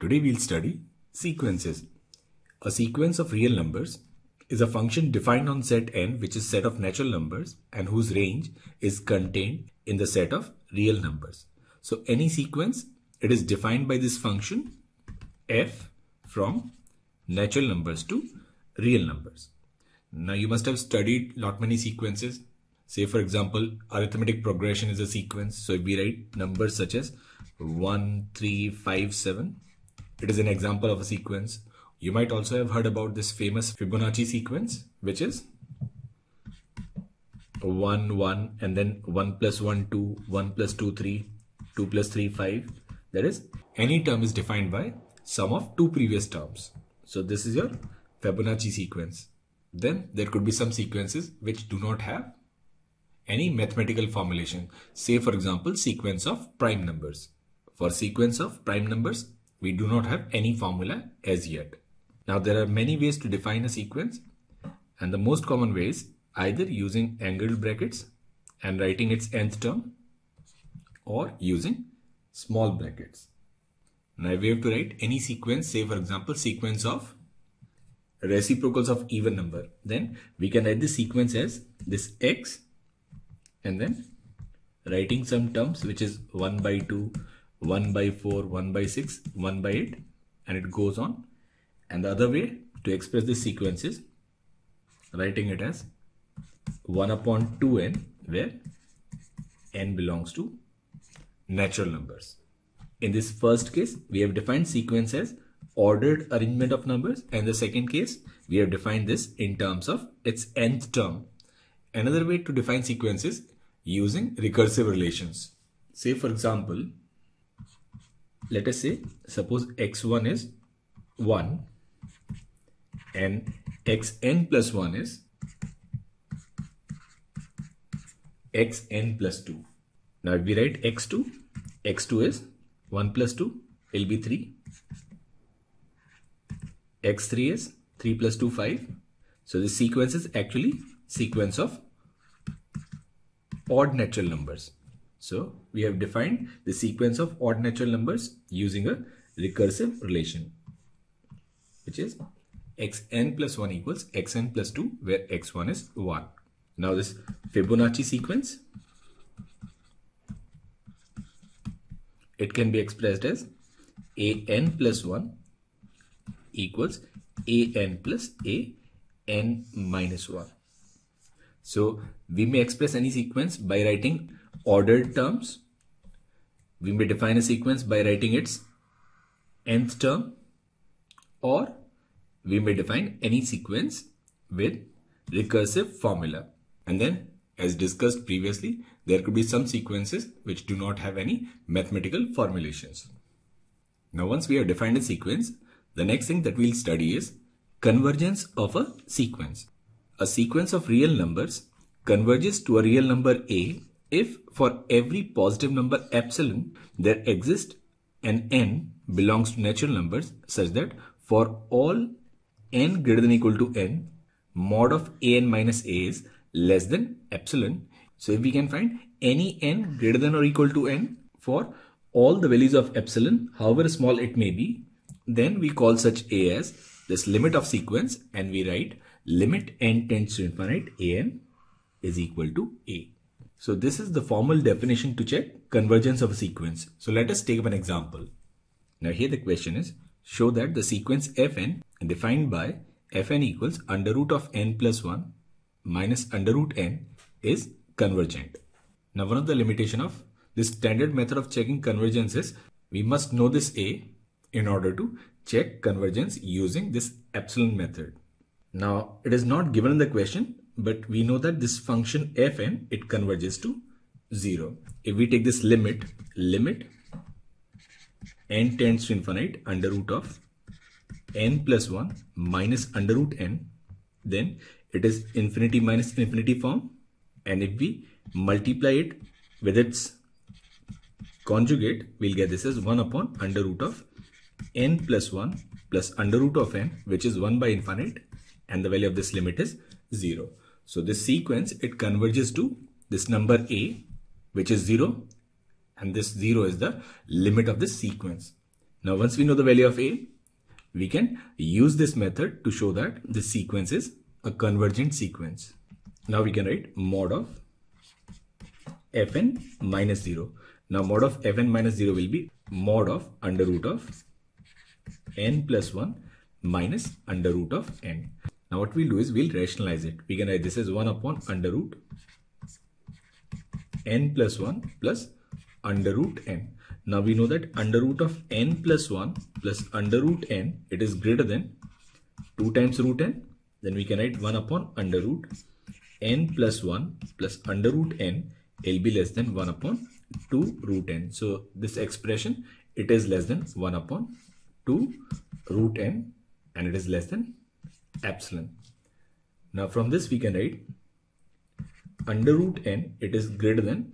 Today we'll study sequences. A sequence of real numbers is a function defined on set n which is set of natural numbers and whose range is contained in the set of real numbers. So any sequence it is defined by this function f from natural numbers to real numbers. Now you must have studied lot many sequences. Say for example arithmetic progression is a sequence. So if we write numbers such as 1, 3, 5, 7 it is an example of a sequence. You might also have heard about this famous Fibonacci sequence, which is 1, 1, and then 1 plus 1, 2, 1 plus 2, 3, 2 plus 3, 5. That is, any term is defined by sum of two previous terms. So this is your Fibonacci sequence. Then there could be some sequences which do not have any mathematical formulation. Say for example, sequence of prime numbers. For sequence of prime numbers, we do not have any formula as yet. Now there are many ways to define a sequence and the most common way is either using angled brackets and writing its nth term or using small brackets. Now we have to write any sequence, say for example sequence of reciprocals of even number. Then we can write the sequence as this x and then writing some terms which is 1 by 2, 1 by 4, 1 by 6, 1 by 8 and it goes on. And the other way to express this sequence is writing it as 1 upon 2n where n belongs to natural numbers. In this first case, we have defined sequence as ordered arrangement of numbers and the second case, we have defined this in terms of its nth term. Another way to define sequence is using recursive relations. Say for example, let us say suppose x1 is 1 and xn plus 1 is xn plus 2 now if we write x2 x2 is 1 plus 2 will be 3 x3 is 3 plus 2 5 so the sequence is actually sequence of odd natural numbers. So we have defined the sequence of odd natural numbers using a recursive relation, which is xn plus 1 equals xn plus 2, where x1 is 1. Now this Fibonacci sequence, it can be expressed as an plus 1 equals an plus a n minus 1. So we may express any sequence by writing ordered terms. We may define a sequence by writing its nth term or we may define any sequence with recursive formula. And then as discussed previously, there could be some sequences which do not have any mathematical formulations. Now once we have defined a sequence, the next thing that we'll study is convergence of a sequence. A sequence of real numbers converges to a real number A if for every positive number epsilon there exists an n belongs to natural numbers such that for all n greater than or equal to n mod of an minus a is less than epsilon. So if we can find any n greater than or equal to n for all the values of epsilon however small it may be then we call such a as this limit of sequence and we write limit n tends to infinite an is equal to a. So this is the formal definition to check convergence of a sequence. So let us take up an example. Now here the question is, show that the sequence fn defined by fn equals under root of n plus 1 minus under root n is convergent. Now one of the limitation of this standard method of checking convergence is we must know this a in order to check convergence using this epsilon method. Now it is not given in the question but we know that this function fn it converges to 0 if we take this limit limit n tends to infinite under root of n plus 1 minus under root n then it is infinity minus infinity form. And if we multiply it with its conjugate we'll get this as 1 upon under root of n plus 1 plus under root of n which is 1 by infinite and the value of this limit is 0 so this sequence, it converges to this number A, which is 0. And this 0 is the limit of this sequence. Now once we know the value of A, we can use this method to show that the sequence is a convergent sequence. Now we can write mod of fn minus 0. Now mod of fn minus 0 will be mod of under root of n plus 1 minus under root of n. Now what we'll do is we'll rationalize it. We can write this as 1 upon under root n plus 1 plus under root n. Now we know that under root of n plus 1 plus under root n, it is greater than 2 times root n. Then we can write 1 upon under root n plus 1 plus under root n will be less than 1 upon 2 root n. So this expression, it is less than 1 upon 2 root n and it is less than epsilon. Now from this we can write under root n, it is greater than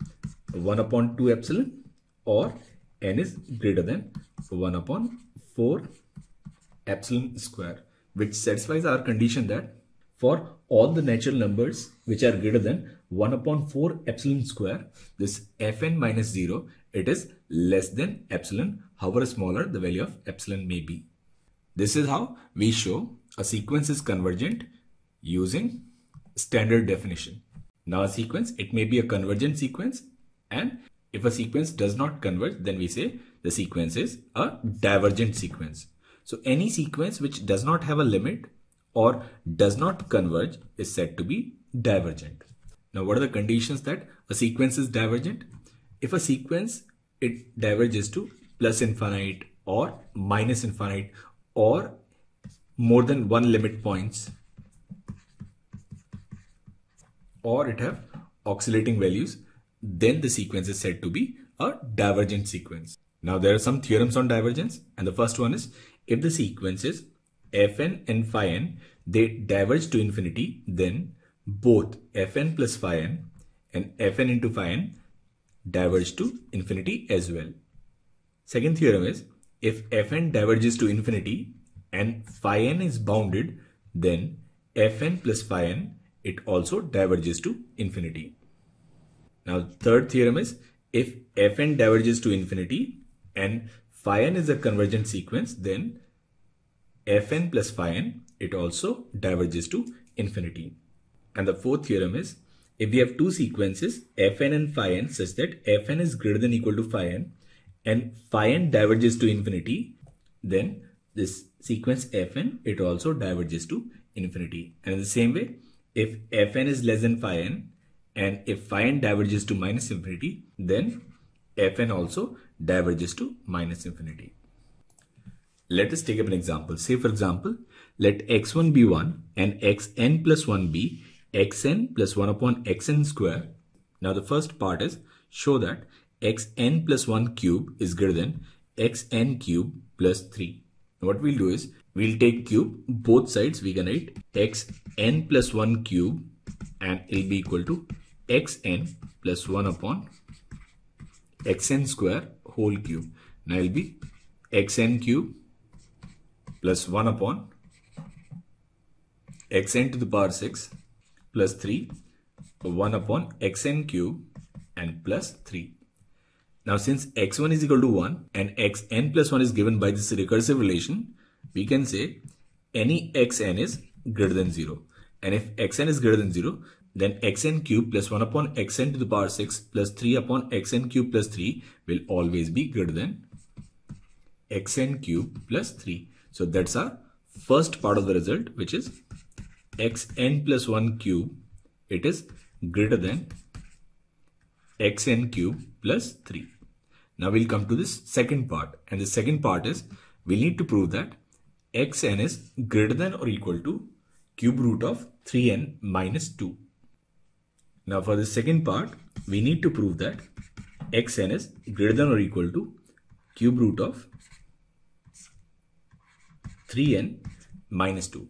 1 upon 2 epsilon or n is greater than 1 upon 4 epsilon square which satisfies our condition that for all the natural numbers which are greater than 1 upon 4 epsilon square this fn minus 0 it is less than epsilon however smaller the value of epsilon may be. This is how we show a sequence is convergent using standard definition. Now a sequence, it may be a convergent sequence and if a sequence does not converge, then we say the sequence is a divergent sequence. So any sequence which does not have a limit or does not converge is said to be divergent. Now what are the conditions that a sequence is divergent? If a sequence, it diverges to plus infinite or minus infinite or more than one limit points or it have oscillating values, then the sequence is said to be a divergent sequence. Now there are some theorems on divergence and the first one is if the sequences fn and phi n they diverge to infinity then both fn plus phi n and fn into phi n diverge to infinity as well. Second theorem is if fn diverges to infinity and phi n is bounded then fn plus phi n it also diverges to infinity. Now third theorem is if fn diverges to infinity and phi n is a convergent sequence then fn plus phi n it also diverges to infinity. And the fourth theorem is if we have two sequences fn and phi n such that fn is greater than equal to phi n and phi n diverges to infinity then this sequence fn it also diverges to infinity. And in the same way if fn is less than phi n and if phi n diverges to minus infinity then fn also diverges to minus infinity. Let us take up an example. Say for example, let x1 be 1 and xn plus 1 be xn plus 1 upon xn square. Now the first part is show that xn plus 1 cube is greater than xn cube plus 3. What we'll do is we'll take cube both sides we can write x n plus 1 cube and it'll be equal to xn plus 1 upon xn square whole cube. Now it'll be xn cube plus 1 upon xn to the power 6 plus 3 1 upon xn cube and plus 3 now since x1 is equal to 1 and xn plus 1 is given by this recursive relation we can say any xn is greater than 0. And if xn is greater than 0, then xn cube plus 1 upon xn to the power 6 plus 3 upon xn cube plus 3 will always be greater than xn cube plus 3. So that's our first part of the result which is xn plus 1 cube it is greater than xn cube plus 3. Now we'll come to this second part and the second part is we need to prove that xn is greater than or equal to cube root of 3n minus 2. Now for the second part, we need to prove that xn is greater than or equal to cube root of 3n minus 2.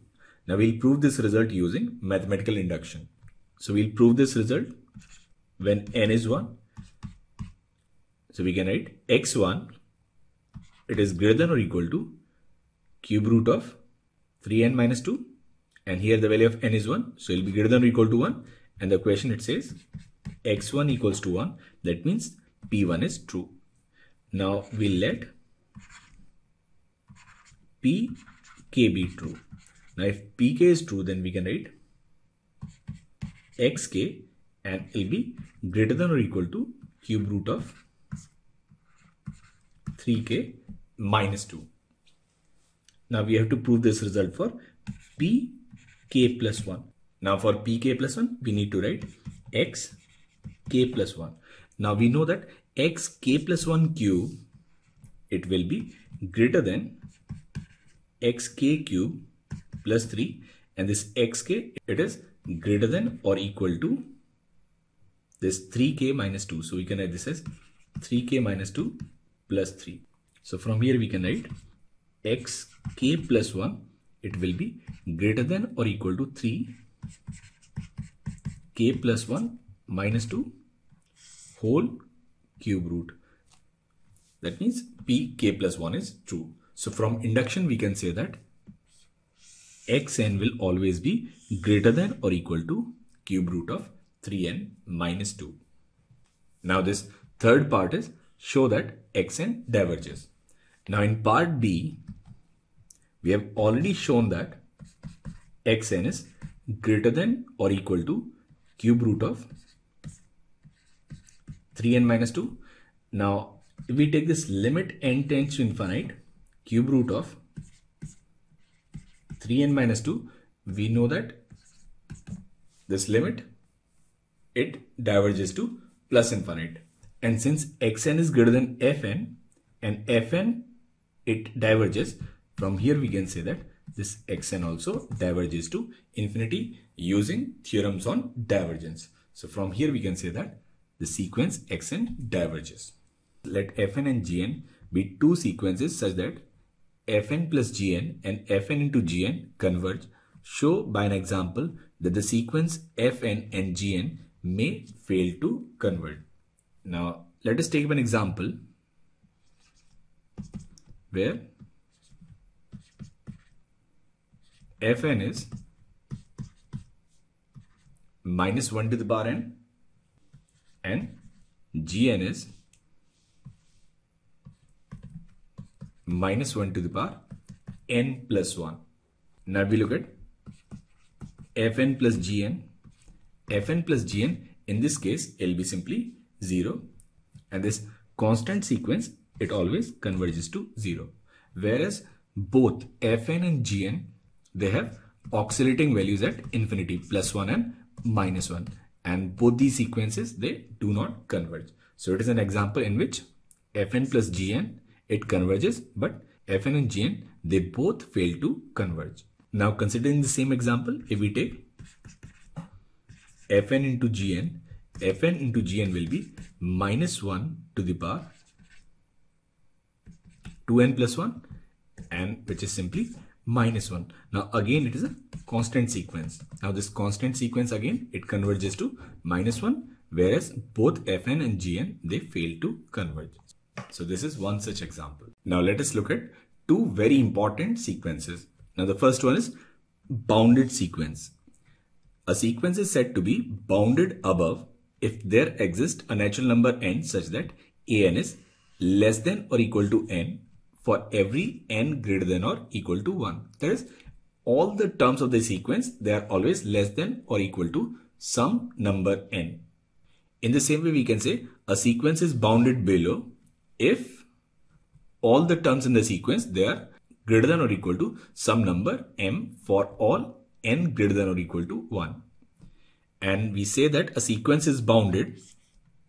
Now we'll prove this result using mathematical induction. So we'll prove this result when n is 1. So we can write x1 it is greater than or equal to cube root of 3n minus 2 and here the value of n is 1 so it will be greater than or equal to 1 and the question it says x1 equals to 1 that means p1 is true. Now we'll let pk be true. Now if pk is true then we can write xk and it will be greater than or equal to cube root of 3k minus 2. Now we have to prove this result for pk plus 1. Now for pk plus 1 we need to write x k plus 1. Now we know that x k plus 1 cube it will be greater than xk cube plus 3 and this xk it is greater than or equal to this 3k minus 2. So we can write this as 3k minus 2 plus 3. So from here we can write x k plus 1 it will be greater than or equal to 3 k plus 1 minus 2 whole cube root. That means p k plus 1 is true. So from induction we can say that xn will always be greater than or equal to cube root of 3n minus 2. Now this third part is show that xn diverges. Now in part B, we have already shown that xn is greater than or equal to cube root of 3n minus 2. Now if we take this limit n tends to infinite, cube root of 3n minus 2, we know that this limit, it diverges to plus infinite. And since xn is greater than fn and fn, it diverges, from here we can say that this xn also diverges to infinity using theorems on divergence. So from here we can say that the sequence xn diverges. Let fn and gn be two sequences such that fn plus gn and fn into gn converge, show by an example that the sequence fn and gn may fail to converge. Now, let us take an example where fn is minus 1 to the power n and gn is minus 1 to the power n plus 1. Now we look at fn plus gn. fn plus gn in this case will be simply 0 and this constant sequence it always converges to 0 whereas both fn and gn they have oscillating values at infinity plus 1 and minus 1 and both these sequences they do not converge. So it is an example in which fn plus gn it converges but fn and gn they both fail to converge. Now considering the same example if we take fn into gn fn into gn will be minus 1 to the power 2n plus 1 and which is simply minus 1. Now again it is a constant sequence. Now this constant sequence again it converges to minus 1 whereas both fn and gn they fail to converge. So this is one such example. Now let us look at two very important sequences. Now the first one is bounded sequence. A sequence is said to be bounded above if there exists a natural number n such that an is less than or equal to n for every n greater than or equal to 1. That is, all the terms of the sequence, they are always less than or equal to some number n. In the same way, we can say a sequence is bounded below if all the terms in the sequence they are greater than or equal to some number m for all n greater than or equal to 1. And we say that a sequence is bounded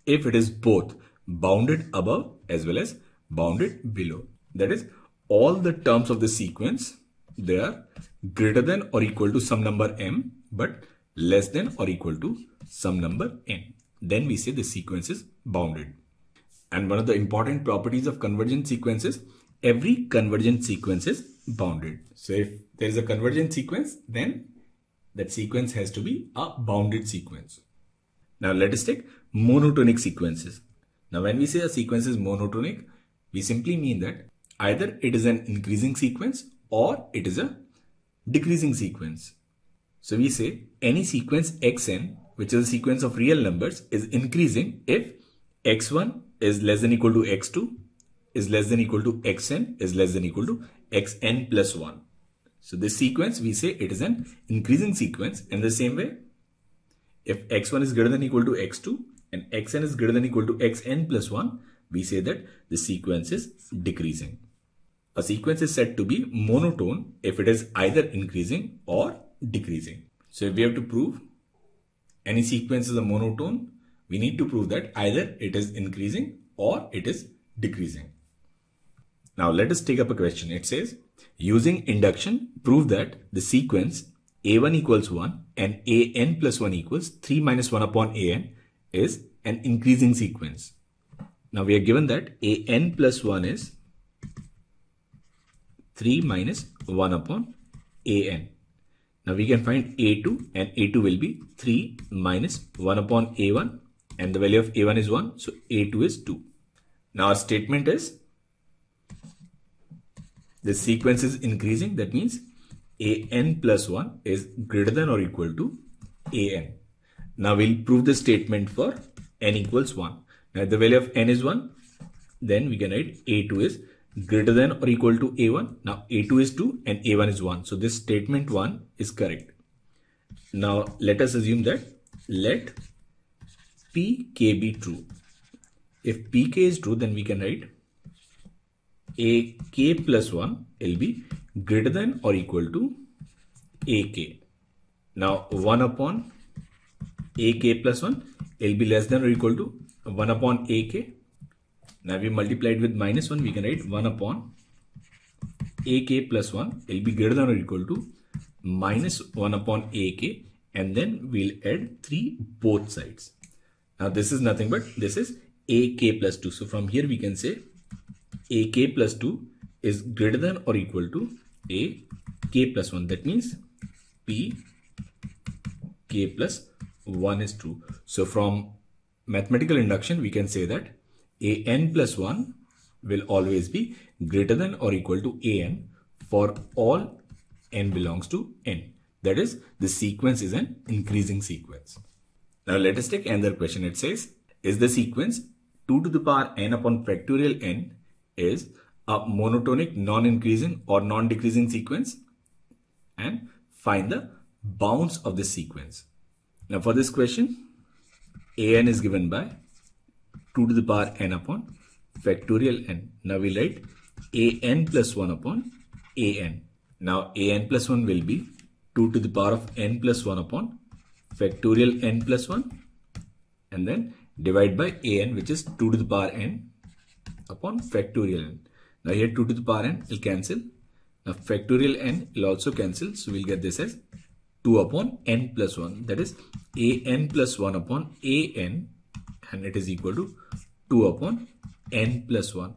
if it is both bounded above as well as bounded below. That is all the terms of the sequence they are greater than or equal to some number m but less than or equal to some number n. Then we say the sequence is bounded. And one of the important properties of convergent sequences, every convergent sequence is bounded. So if there is a convergent sequence, then that sequence has to be a bounded sequence. Now let us take monotonic sequences. Now when we say a sequence is monotonic, we simply mean that either it is an increasing sequence or it is a decreasing sequence. So we say any sequence xn, which is a sequence of real numbers, is increasing if x1 is less than equal to x2 is less than equal to xn is less than equal to xn plus 1. So this sequence, we say it is an increasing sequence. In the same way, if x1 is greater than equal to x2 and xn is greater than equal to xn plus 1, we say that the sequence is decreasing. A sequence is said to be monotone if it is either increasing or decreasing. So if we have to prove any sequence is a monotone, we need to prove that either it is increasing or it is decreasing. Now let us take up a question. It says, using induction, prove that the sequence a1 equals 1 and an plus 1 equals 3 minus 1 upon an is an increasing sequence. Now we are given that an plus 1 is 3 minus 1 upon an. Now we can find a2 and a2 will be 3 minus 1 upon a1 and the value of a1 is 1 so a2 is 2. Now our statement is the sequence is increasing that means an plus 1 is greater than or equal to an. Now we'll prove the statement for n equals 1. Now if the value of n is 1 then we can write a2 is greater than or equal to a1. Now a2 is 2 and a1 is 1. So this statement 1 is correct. Now let us assume that let pk be true. If pk is true then we can write a k plus 1 will be greater than or equal to ak. Now 1 upon ak plus 1 will be less than or equal to 1 upon ak. Now we multiplied with minus 1 we can write 1 upon ak plus 1 will be greater than or equal to minus 1 upon ak and then we'll add 3 both sides. Now this is nothing but this is ak plus 2. So from here we can say ak plus 2 is greater than or equal to a k plus 1 that means p k plus 1 is true. So from mathematical induction we can say that a n plus 1 will always be greater than or equal to a n for all n belongs to n. That is the sequence is an increasing sequence. Now let us take another question. It says is the sequence 2 to the power n upon factorial n is a monotonic non-increasing or non-decreasing sequence and find the bounds of this sequence. Now for this question, an is given by 2 to the power n upon factorial n. Now we write an plus 1 upon an. Now an plus 1 will be 2 to the power of n plus 1 upon factorial n plus 1 and then divide by an which is 2 to the power n upon factorial n. Now here 2 to the power n will cancel. Now factorial n will also cancel. So we'll get this as 2 upon n plus 1. That is a n plus 1 upon a n and it is equal to 2 upon n plus 1.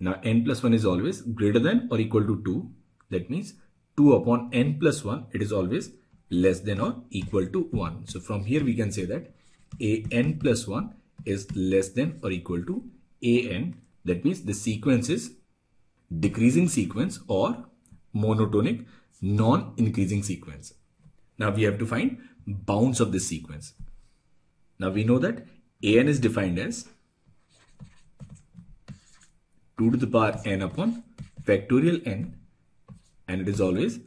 Now n plus 1 is always greater than or equal to 2. That means 2 upon n plus 1 it is always less than or equal to 1. So from here we can say that a n plus 1 is less than or equal to a n that means the sequence is decreasing sequence or monotonic non-increasing sequence. Now we have to find bounds of this sequence. Now we know that an is defined as 2 to the power n upon factorial n and it is always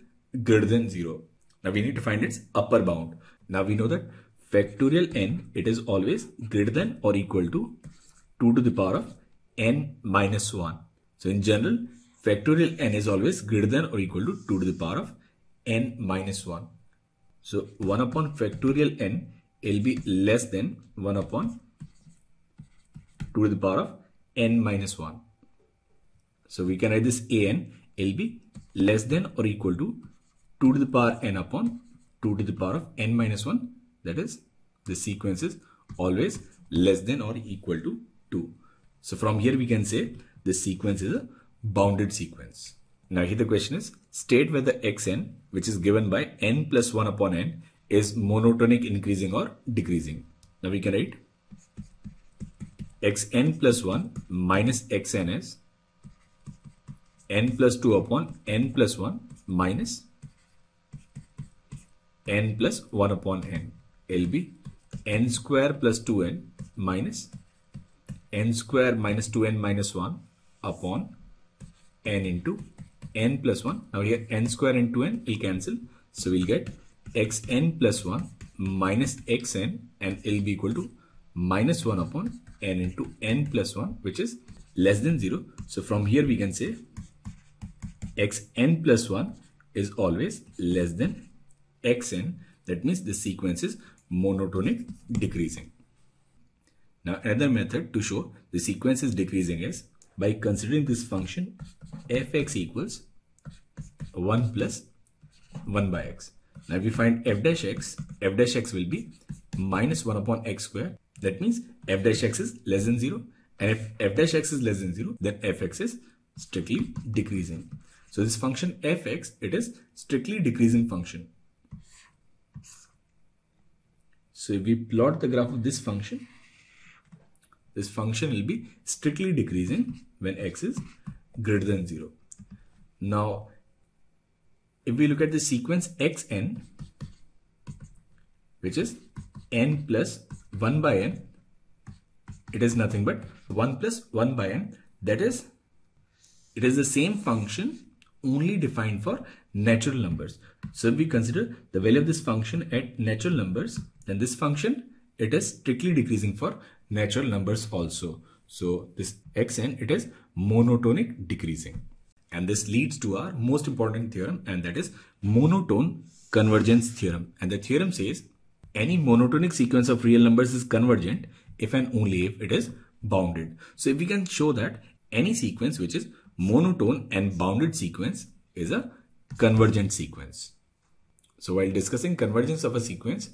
greater than 0. Now we need to find its upper bound. Now we know that factorial n it is always greater than or equal to 2 to the power of n minus 1. So in general, factorial n is always greater than or equal to 2 to the power of n minus 1. So 1 upon factorial n will be less than 1 upon 2 to the power of n minus 1. So we can write this an will be less than or equal to 2 to the power n upon 2 to the power of n minus 1. That is the sequence is always less than or equal to 2. So from here we can say this sequence is a bounded sequence. Now here the question is state whether xn which is given by n plus 1 upon n is monotonic increasing or decreasing. Now we can write xn plus 1 minus xn is n plus 2 upon n plus 1 minus n plus 1 upon n. It'll be n square plus 2n minus n square minus 2n minus 1 upon n into n plus 1. Now here n square and 2n will cancel. So we'll get xn plus 1 minus xn and it will be equal to minus 1 upon n into n plus 1 which is less than 0. So from here we can say xn plus 1 is always less than xn. That means the sequence is monotonic decreasing. Now another method to show the sequence is decreasing is by considering this function fx equals 1 plus 1 by x. Now if we find f dash x, f dash x will be minus 1 upon x square. That means f dash x is less than 0 and if f dash x is less than 0 then fx is strictly decreasing. So this function fx it is strictly decreasing function. So if we plot the graph of this function this function will be strictly decreasing when x is greater than 0. Now, if we look at the sequence xn, which is n plus 1 by n, it is nothing but 1 plus 1 by n. That is, it is the same function only defined for natural numbers. So if we consider the value of this function at natural numbers, then this function, it is strictly decreasing for natural numbers also. So this xn, it is monotonic decreasing. And this leads to our most important theorem and that is monotone convergence theorem. And the theorem says any monotonic sequence of real numbers is convergent if and only if it is bounded. So if we can show that any sequence which is monotone and bounded sequence is a convergent sequence. So while discussing convergence of a sequence,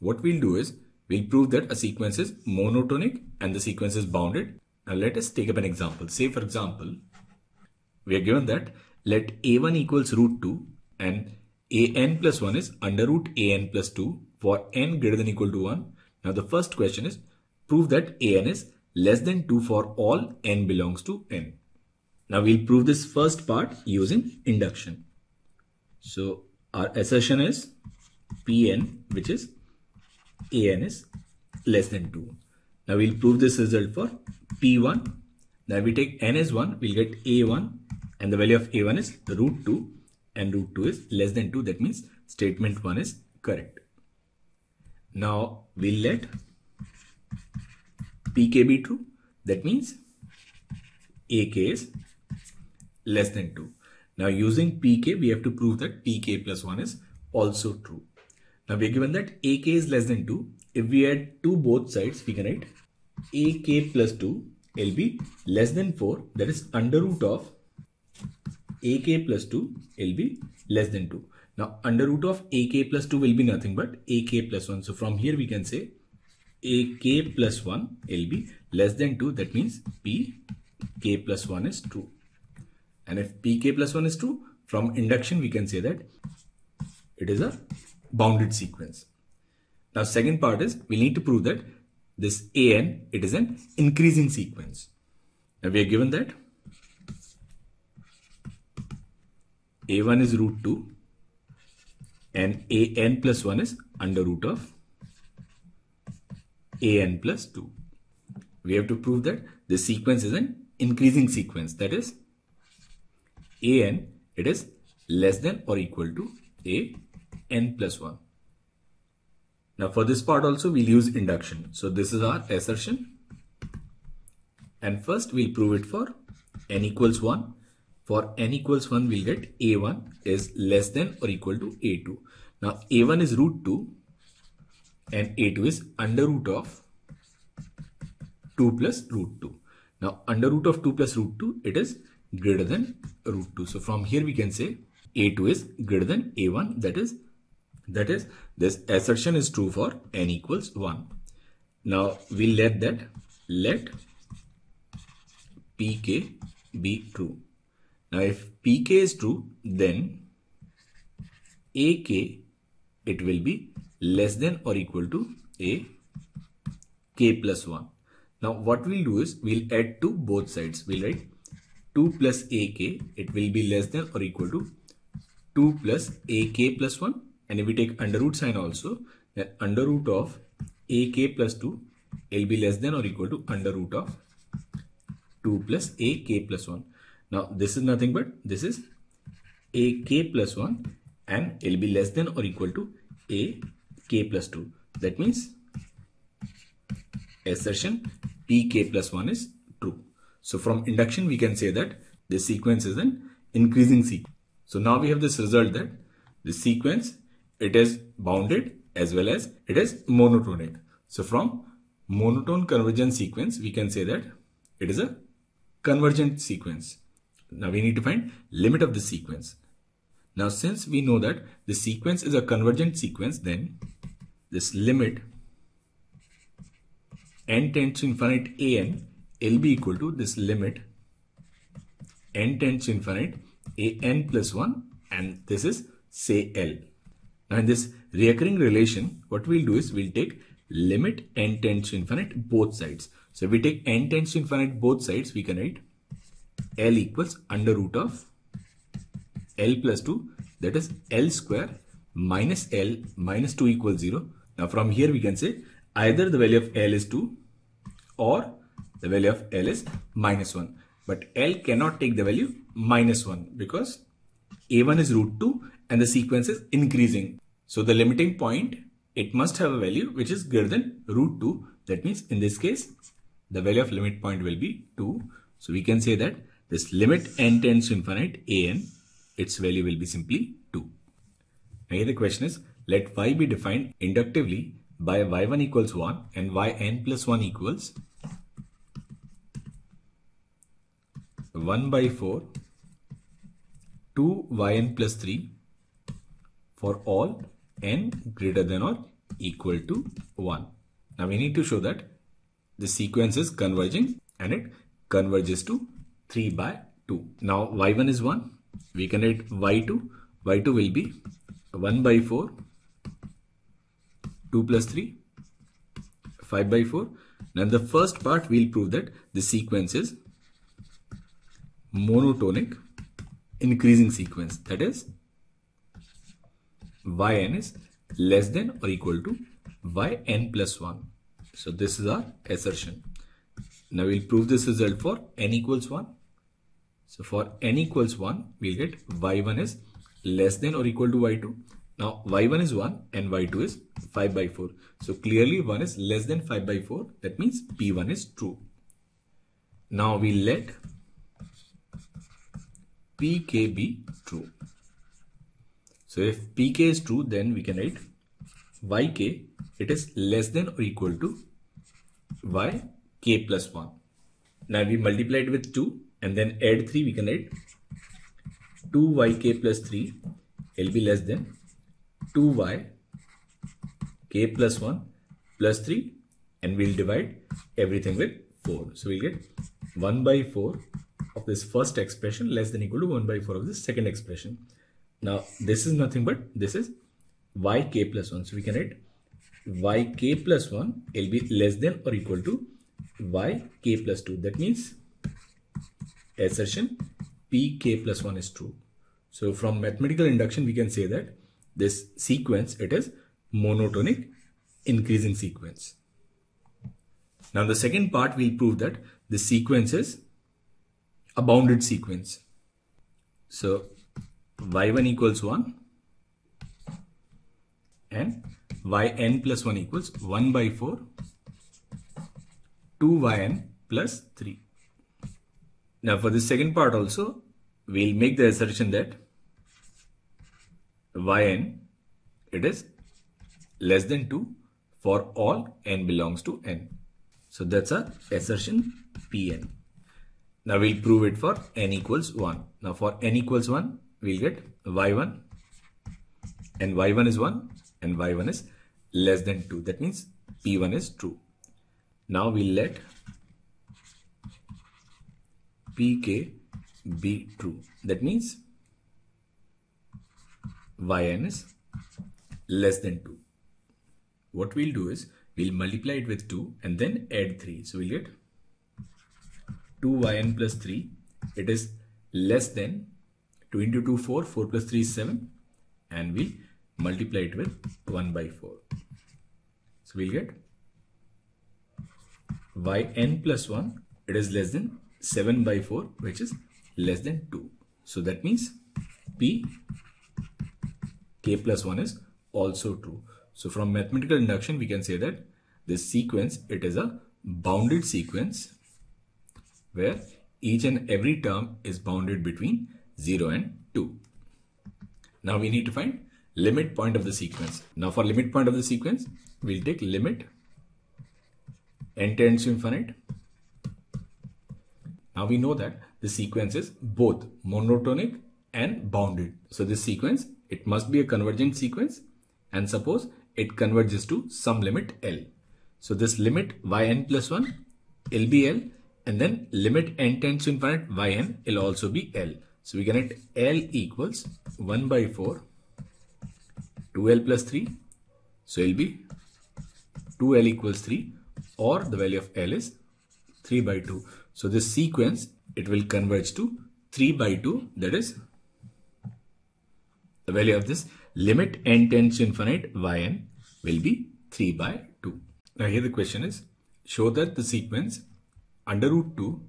what we'll do is We'll prove that a sequence is monotonic and the sequence is bounded. Now let us take up an example. Say for example, we are given that let a1 equals root 2 and an plus 1 is under root an plus 2 for n greater than equal to 1. Now the first question is prove that an is less than 2 for all n belongs to n. Now we'll prove this first part using induction. So our assertion is Pn which is an is less than 2. Now we'll prove this result for P1. Now we take n as 1, we'll get A1 and the value of A1 is root 2 and root 2 is less than 2. That means statement 1 is correct. Now we'll let PK be true. That means AK is less than 2. Now using PK, we have to prove that PK plus 1 is also true. Now we are given that ak is less than 2. If we add 2 both sides, we can write ak plus 2 will be less than 4. That is under root of ak plus 2 will be less than 2. Now under root of ak plus 2 will be nothing but ak plus 1. So from here we can say ak plus 1 will be less than 2. That means pk plus 1 is true. And if pk plus 1 is true, from induction we can say that it is a bounded sequence. Now second part is we need to prove that this an it is an increasing sequence. Now we are given that a1 is root 2 and an plus 1 is under root of an plus 2. We have to prove that this sequence is an increasing sequence that is an it is less than or equal to a n plus 1. Now for this part also we'll use induction. So this is our assertion. And first we'll prove it for n equals 1. For n equals 1 we'll get a1 is less than or equal to a2. Now a1 is root 2 and a2 is under root of 2 plus root 2. Now under root of 2 plus root 2 it is greater than root 2. So from here we can say a2 is greater than a1 that is that is, this assertion is true for n equals 1. Now, we let that, let pk be true. Now, if pk is true, then ak, it will be less than or equal to a k plus 1. Now, what we'll do is, we'll add to both sides. We'll write 2 plus ak, it will be less than or equal to 2 plus ak plus 1 and if we take under root sign also, then under root of ak plus 2 will be less than or equal to under root of 2 plus ak plus 1. Now this is nothing but this is a k plus 1 and it will be less than or equal to a k plus 2. That means assertion p k plus 1 is true. So from induction we can say that this sequence is an increasing sequence. So now we have this result that the sequence it is bounded as well as it is monotonic. So from monotone convergent sequence we can say that it is a convergent sequence. Now we need to find limit of the sequence. Now since we know that the sequence is a convergent sequence then this limit n tends to infinite an will be equal to this limit n tends to infinite a n plus 1 and this is say L. Now in this recurring relation what we'll do is we'll take limit n tends to infinite both sides. So if we take n tends to infinite both sides we can write L equals under root of L plus 2 that is L square minus L minus 2 equals 0. Now from here we can say either the value of L is 2 or the value of L is minus 1. But L cannot take the value minus 1 because A1 is root 2 and the sequence is increasing. So the limiting point, it must have a value which is greater than root 2. That means in this case, the value of limit point will be 2. So we can say that this limit n tends to infinite an, its value will be simply 2. Now here the question is, let y be defined inductively by y1 equals 1 and yn plus 1 equals 1 by 4 2 yn plus 3 for all n greater than or equal to 1. Now we need to show that the sequence is converging and it converges to 3 by 2. Now y1 is 1. We can write y2. y2 will be 1 by 4 2 plus 3 5 by 4. Now the first part we'll prove that the sequence is monotonic increasing sequence that is yn is less than or equal to yn plus 1. So this is our assertion. Now we'll prove this result for n equals 1. So for n equals 1, we'll get y1 is less than or equal to y2. Now y1 is 1 and y2 is 5 by 4. So clearly 1 is less than 5 by 4. That means p1 is true. Now we let pk be true. So if pk is true, then we can write yk, it is less than or equal to yk plus 1. Now we multiply it with 2 and then add 3, we can write 2yk plus 3 will be less than 2y k plus 1 plus 3 and we'll divide everything with 4. So we'll get 1 by 4 of this first expression less than equal to 1 by 4 of the second expression. Now this is nothing but this is yk plus 1. So we can write yk plus 1 will be less than or equal to yk plus 2. That means assertion pk plus 1 is true. So from mathematical induction we can say that this sequence it is monotonic increasing sequence. Now the second part we'll prove that the sequence is a bounded sequence. So y1 equals 1 and yn plus 1 equals 1 by 4 2yn plus 3. Now for the second part also we'll make the assertion that yn it is less than 2 for all n belongs to n. So that's our assertion pn. Now we'll prove it for n equals 1. Now for n equals 1 we'll get y1 and y1 is 1 and y1 is less than 2 that means p1 is true. Now we'll let pk be true. That means yn is less than 2 what we'll do is we'll multiply it with 2 and then add 3 so we'll get 2yn plus 3 it is less than 2 into 2 4 4 plus 3 is 7 and we multiply it with 1 by 4 so we'll get yn plus 1 it is less than 7 by 4 which is less than 2 so that means P k plus 1 is also true. So from mathematical induction, we can say that this sequence, it is a bounded sequence where each and every term is bounded between 0 and 2. Now we need to find limit point of the sequence. Now for limit point of the sequence, we'll take limit n tends to infinite. Now we know that the sequence is both monotonic and bounded. So this sequence, it must be a convergent sequence and suppose it converges to some limit L. So this limit yn plus 1 will be L and then limit n tends to infinite yn will also be L. So we can write L equals 1 by 4 2L plus 3. So it will be 2L equals 3 or the value of L is 3 by 2. So this sequence it will converge to 3 by 2 that is the value of this limit n tends to infinite yn will be 3 by 2. Now here the question is, show that the sequence under root 2,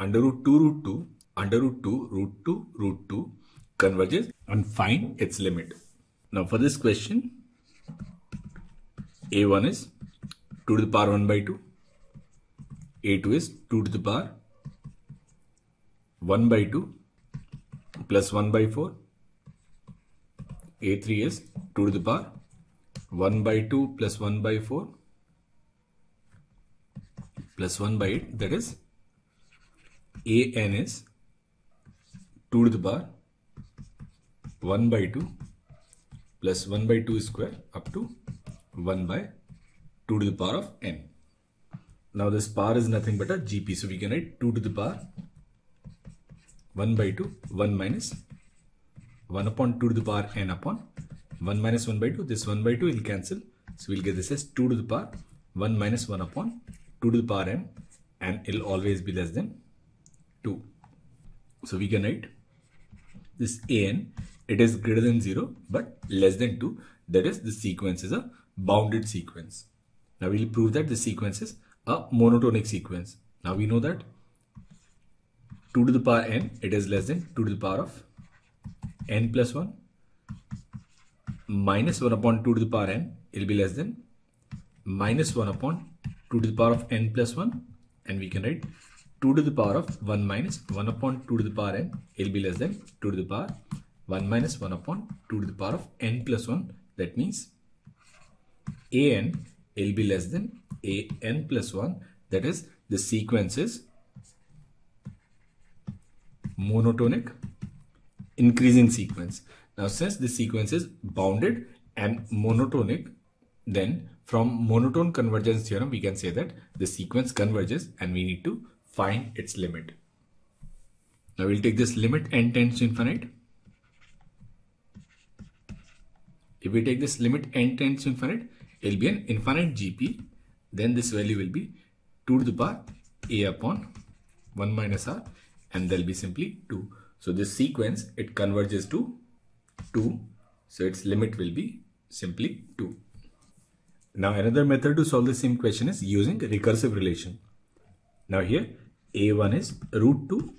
under root 2 root 2, under root 2 root 2 root 2 converges and find its limit. Now for this question, a1 is 2 to the power 1 by 2, a2 is 2 to the power 1 by 2 plus 1 by 4 a3 is 2 to the power 1 by 2 plus 1 by 4 plus 1 by 8 that is an is 2 to the power 1 by 2 plus 1 by 2 square up to 1 by 2 to the power of n. Now this power is nothing but a GP so we can write 2 to the power 1 by 2 1 minus 1 upon 2 to the power n upon 1 minus 1 by 2. This 1 by 2 will cancel. So we'll get this as 2 to the power 1 minus 1 upon 2 to the power n and it'll always be less than 2. So we can write this an it is greater than 0 but less than 2 that is the sequence is a bounded sequence. Now we'll prove that the sequence is a monotonic sequence. Now we know that 2 to the power n it is less than 2 to the power of n plus 1 minus 1 upon 2 to the power n it will be less than minus 1 upon 2 to the power of n plus 1 and we can write 2 to the power of 1 minus 1 upon 2 to the power n. Will be less than 2 to the power 1 minus 1 upon 2 to the power of n plus 1 that means an will be less than an plus 1 that is the sequence is monotonic increasing sequence. Now since the sequence is bounded and monotonic, then from monotone convergence theorem, we can say that the sequence converges and we need to find its limit. Now we'll take this limit n tends to infinite. If we take this limit n tends to infinite, it will be an infinite GP. Then this value will be 2 to the power a upon 1 minus r and there will be simply 2. So this sequence, it converges to 2. So its limit will be simply 2. Now another method to solve the same question is using recursive relation. Now here a1 is root 2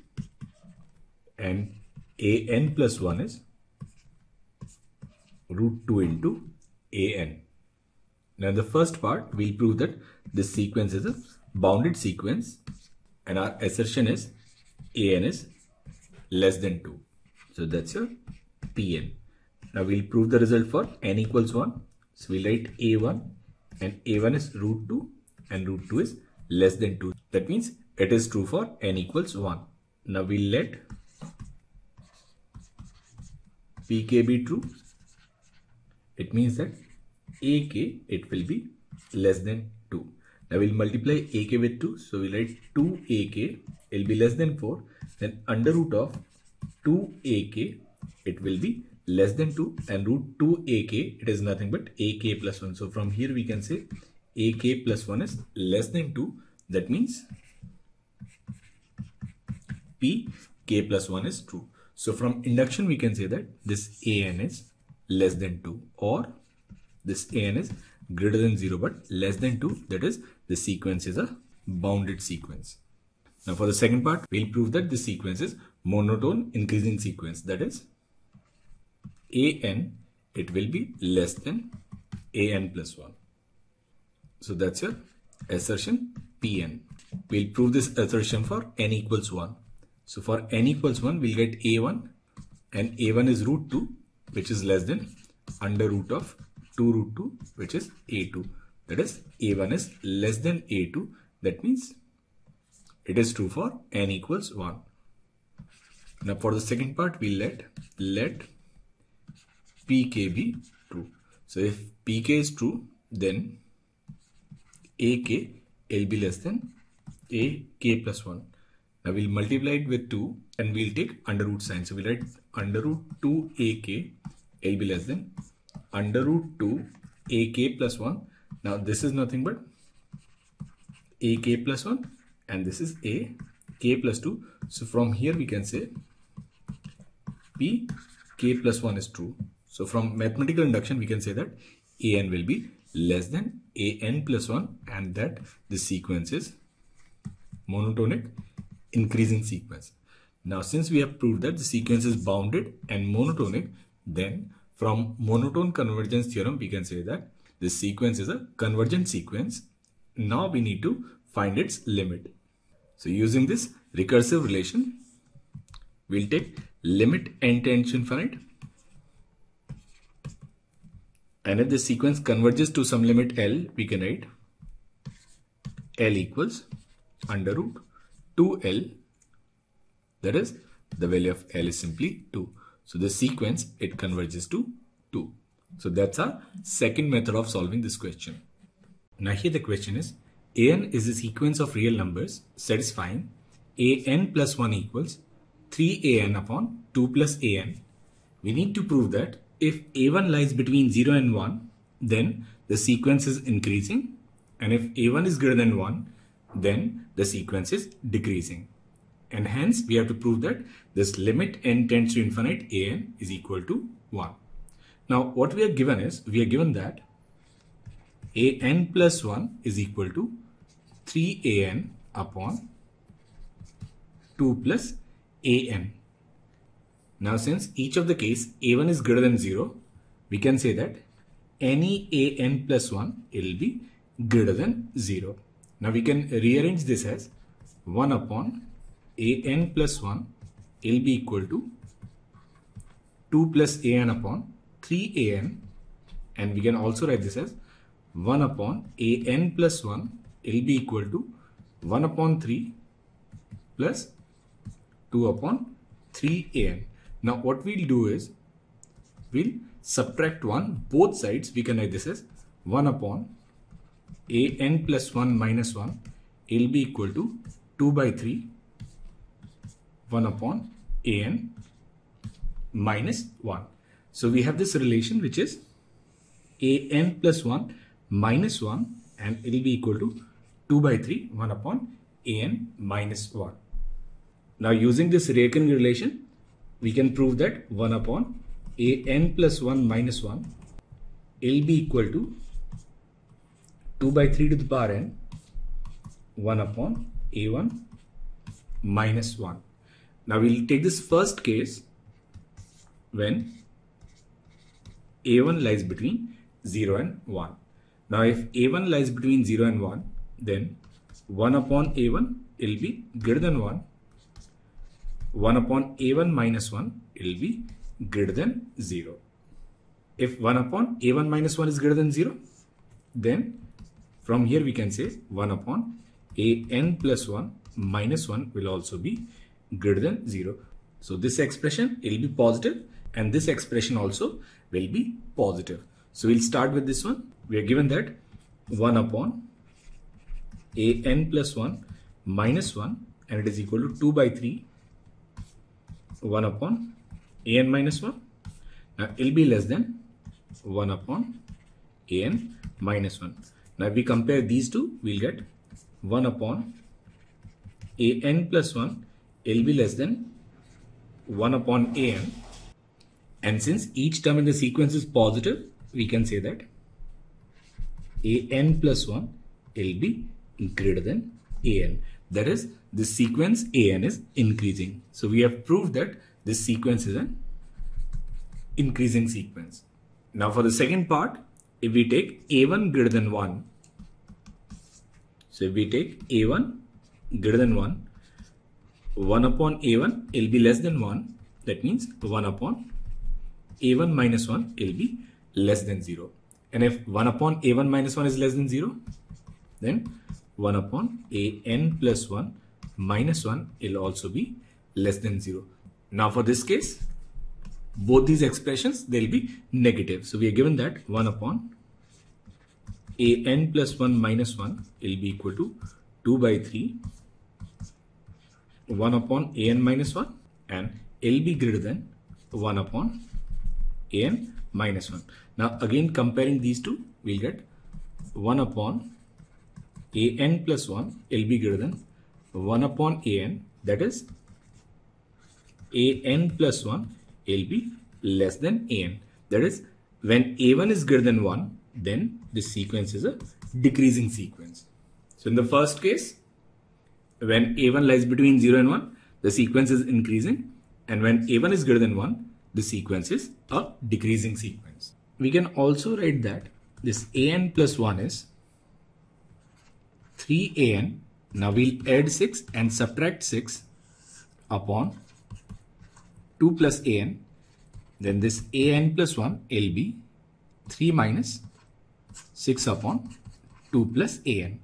and an plus 1 is root 2 into an. Now in the first part we'll prove that this sequence is a bounded sequence and our assertion is an is less than 2. So that's your Pn. Now we'll prove the result for n equals 1. So we'll write a1 and a1 is root 2 and root 2 is less than 2. That means it is true for n equals 1. Now we'll let pk be true. It means that ak it will be less than 2. Now we'll multiply ak with 2. So we'll write 2ak it will be less than 4 then under root of 2ak it will be less than 2 and root 2ak it is nothing but ak plus 1 so from here we can say ak plus 1 is less than 2 that means p k plus 1 is true so from induction we can say that this an is less than 2 or this an is greater than 0 but less than 2 that is the sequence is a bounded sequence now for the second part, we'll prove that this sequence is monotone increasing sequence. That is, an, it will be less than an plus 1. So that's your assertion Pn. We'll prove this assertion for n equals 1. So for n equals 1, we'll get a1 and a1 is root 2 which is less than under root of 2 root 2 which is a2. That is a1 is less than a2. That means it is true for n equals 1. Now for the second part, we let let pk be true. So if pk is true, then ak will be less than ak plus 1. Now we'll multiply it with 2 and we'll take under root sign. So we'll write under root 2 ak will be less than under root 2 ak plus 1. Now this is nothing but ak plus 1 and this is a k plus 2. So from here we can say p k plus 1 is true. So from mathematical induction we can say that an will be less than an plus 1 and that the sequence is monotonic increasing sequence. Now since we have proved that the sequence is bounded and monotonic then from monotone convergence theorem we can say that this sequence is a convergent sequence. Now we need to find its limit. So using this recursive relation we'll take limit n tends to infinite and if the sequence converges to some limit L, we can write L equals under root 2L. That is, the value of L is simply 2. So the sequence, it converges to 2. So that's our second method of solving this question. Now here the question is, an is a sequence of real numbers satisfying an plus 1 equals 3an upon 2 plus an. We need to prove that if a1 lies between 0 and 1, then the sequence is increasing. And if a1 is greater than 1, then the sequence is decreasing. And hence we have to prove that this limit n tends to infinite an is equal to 1. Now what we are given is, we are given that an plus 1 is equal to 3an upon 2 plus an. Now since each of the case a1 is greater than 0, we can say that any an plus 1 will be greater than 0. Now we can rearrange this as 1 upon an plus 1 will be equal to 2 plus an upon 3an and we can also write this as 1 upon an plus 1 will be equal to 1 upon 3 plus 2 upon 3an. Now what we'll do is we'll subtract 1 both sides we can write this as 1 upon an plus 1 minus 1 will be equal to 2 by 3 1 upon an minus 1. So we have this relation which is an plus 1 minus 1 and it will be equal to 2 by 3 1 upon an minus 1. Now using this recurring relation we can prove that 1 upon a n plus 1 minus 1 will be equal to 2 by 3 to the power n 1 upon a1 minus 1. Now we'll take this first case when a1 lies between 0 and 1. Now if a1 lies between 0 and 1 then 1 upon a1 will be greater than 1 1 upon a1 minus 1 will be greater than 0. If 1 upon a1 minus 1 is greater than 0, then from here we can say 1 upon an plus 1 minus 1 will also be greater than 0. So this expression will be positive and this expression also will be positive. So we'll start with this one. We are given that 1 upon an plus 1 minus 1 and it is equal to 2 by 3 1 upon an minus 1 now it will be less than 1 upon an minus 1 now if we compare these two we'll get 1 upon an plus 1 will be less than 1 upon an and since each term in the sequence is positive we can say that an plus 1 will be greater than an that is the sequence an is increasing. So we have proved that this sequence is an increasing sequence. Now for the second part, if we take a1 greater than 1, so if we take a1 greater than 1, 1 upon a1 will be less than 1. That means 1 upon a1 minus 1 will be less than 0. And if 1 upon a1 minus 1 is less than 0, then 1 upon an plus 1 minus 1 will also be less than 0. Now for this case, both these expressions, they'll be negative. So we are given that 1 upon an plus 1 minus 1 will be equal to 2 by 3 1 upon an minus 1 and L be greater than 1 upon an minus 1. Now again comparing these two, we'll get 1 upon an plus 1 L be greater than 1 upon an that is an plus 1 L be less than an. That is when a1 is greater than 1 then this sequence is a decreasing sequence. So in the first case when a1 lies between 0 and 1, the sequence is increasing. And when a1 is greater than 1, the sequence is a decreasing sequence. We can also write that this an plus 1 is 3an. Now we'll add 6 and subtract 6 upon 2 plus an. Then this an plus 1 will be 3 minus 6 upon 2 plus an.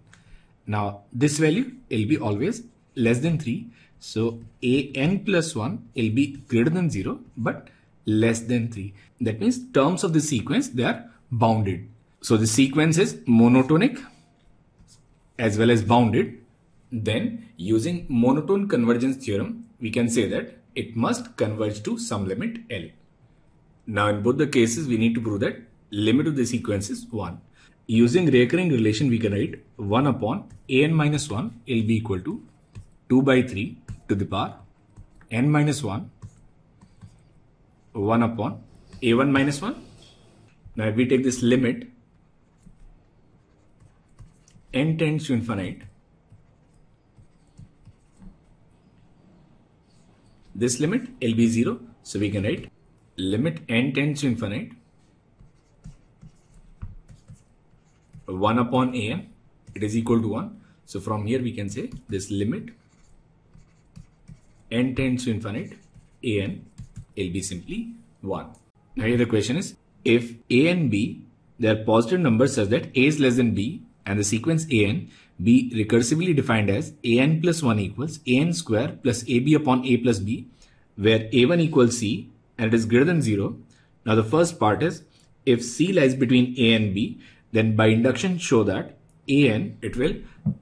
Now this value will be always less than 3. So a n plus 1 will be greater than 0 but less than 3. That means terms of the sequence they are bounded. So the sequence is monotonic as well as bounded. Then using monotone convergence theorem we can say that it must converge to some limit L. Now in both the cases we need to prove that limit of the sequence is 1. Using recurring relation, we can write 1 upon an minus 1 will be equal to 2 by 3 to the power n minus 1 1 upon a1 minus 1. Now if we take this limit n tends to infinite, this limit will be 0. So we can write limit n tends to infinite 1 upon an it is equal to 1 so from here we can say this limit n tends to infinite an will be simply 1 now here the question is if a and b they are positive numbers such that a is less than b and the sequence an be recursively defined as an plus 1 equals an square plus ab upon a plus b where a1 equals c and it is greater than 0 now the first part is if c lies between a and b then by induction show that a n it will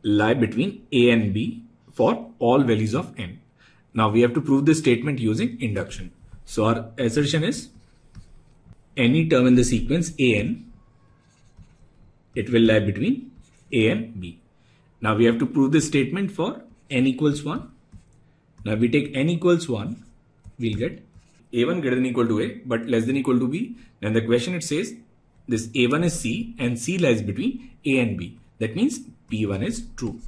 lie between a and b for all values of n. Now we have to prove this statement using induction. So our assertion is any term in the sequence a n it will lie between a and b. Now we have to prove this statement for n equals 1. Now we take n equals 1 we'll get a1 greater than equal to a but less than equal to b. Then the question it says this A1 is C and C lies between A and B. That means P1 is true.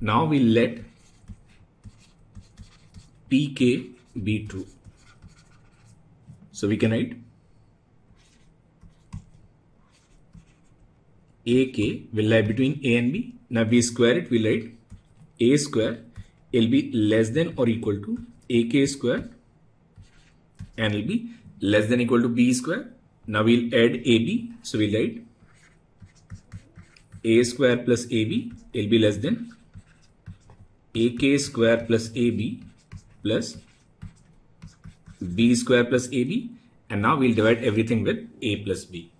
Now we let PK be true. So we can write AK will lie between A and B. Now we square it, we write A square will be less than or equal to AK square and will be less than equal to b square. Now we'll add ab. So we'll write a square plus ab will be less than ak square plus ab plus b square plus ab and now we'll divide everything with a plus b.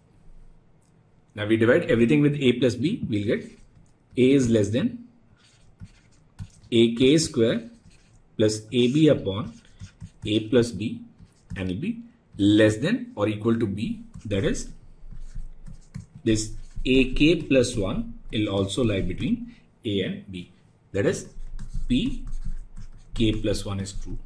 Now we divide everything with a plus b, we'll get a is less than ak square plus ab upon a plus b and will be less than or equal to b? That is this ak plus 1 will also lie between a and b. That is p k plus 1 is true.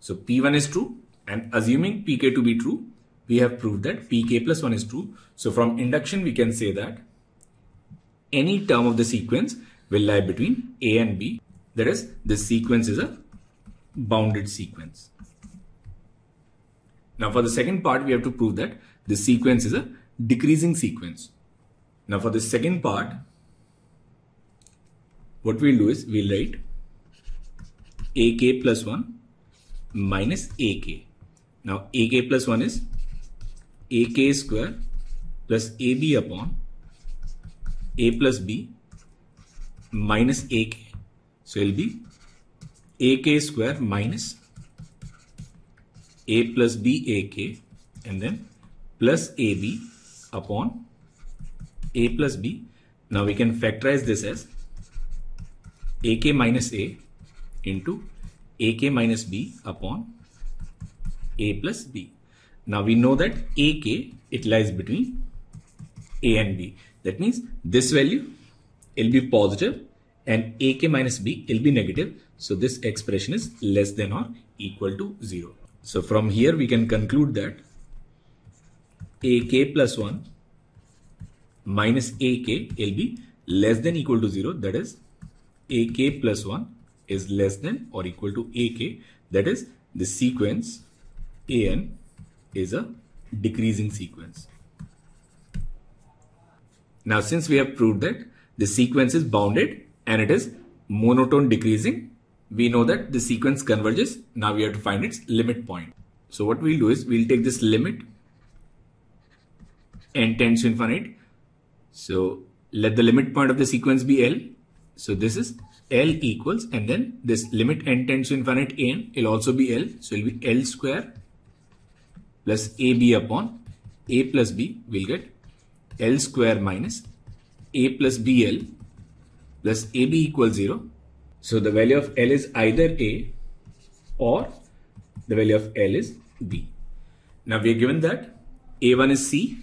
So p1 is true and assuming pk to be true we have proved that pk plus 1 is true. So from induction we can say that any term of the sequence will lie between a and b. That is, this sequence is a bounded sequence. Now for the second part, we have to prove that this sequence is a decreasing sequence. Now for the second part, what we'll do is we'll write ak plus 1 minus ak. Now ak plus 1 is ak square plus ab upon a plus b minus ak. So it will be ak square minus a plus b ak and then plus ab upon a plus b. Now we can factorize this as ak minus a into ak minus b upon a plus b. Now we know that ak it lies between a and b. That means this value will be positive and ak minus b will be negative. So this expression is less than or equal to 0. So from here we can conclude that ak plus 1 minus ak will be less than equal to 0 that is ak plus 1 is less than or equal to ak that is the sequence an is a decreasing sequence. Now since we have proved that the sequence is bounded and it is monotone decreasing we know that the sequence converges now we have to find its limit point. So what we'll do is we'll take this limit n tends to infinite. So let the limit point of the sequence be L so this is L equals and then this limit n tends to infinite n will also be L. So it will be L square plus AB upon A plus B we'll get L square minus A plus BL plus AB equals 0. So the value of L is either A or the value of L is B. Now we are given that A1 is C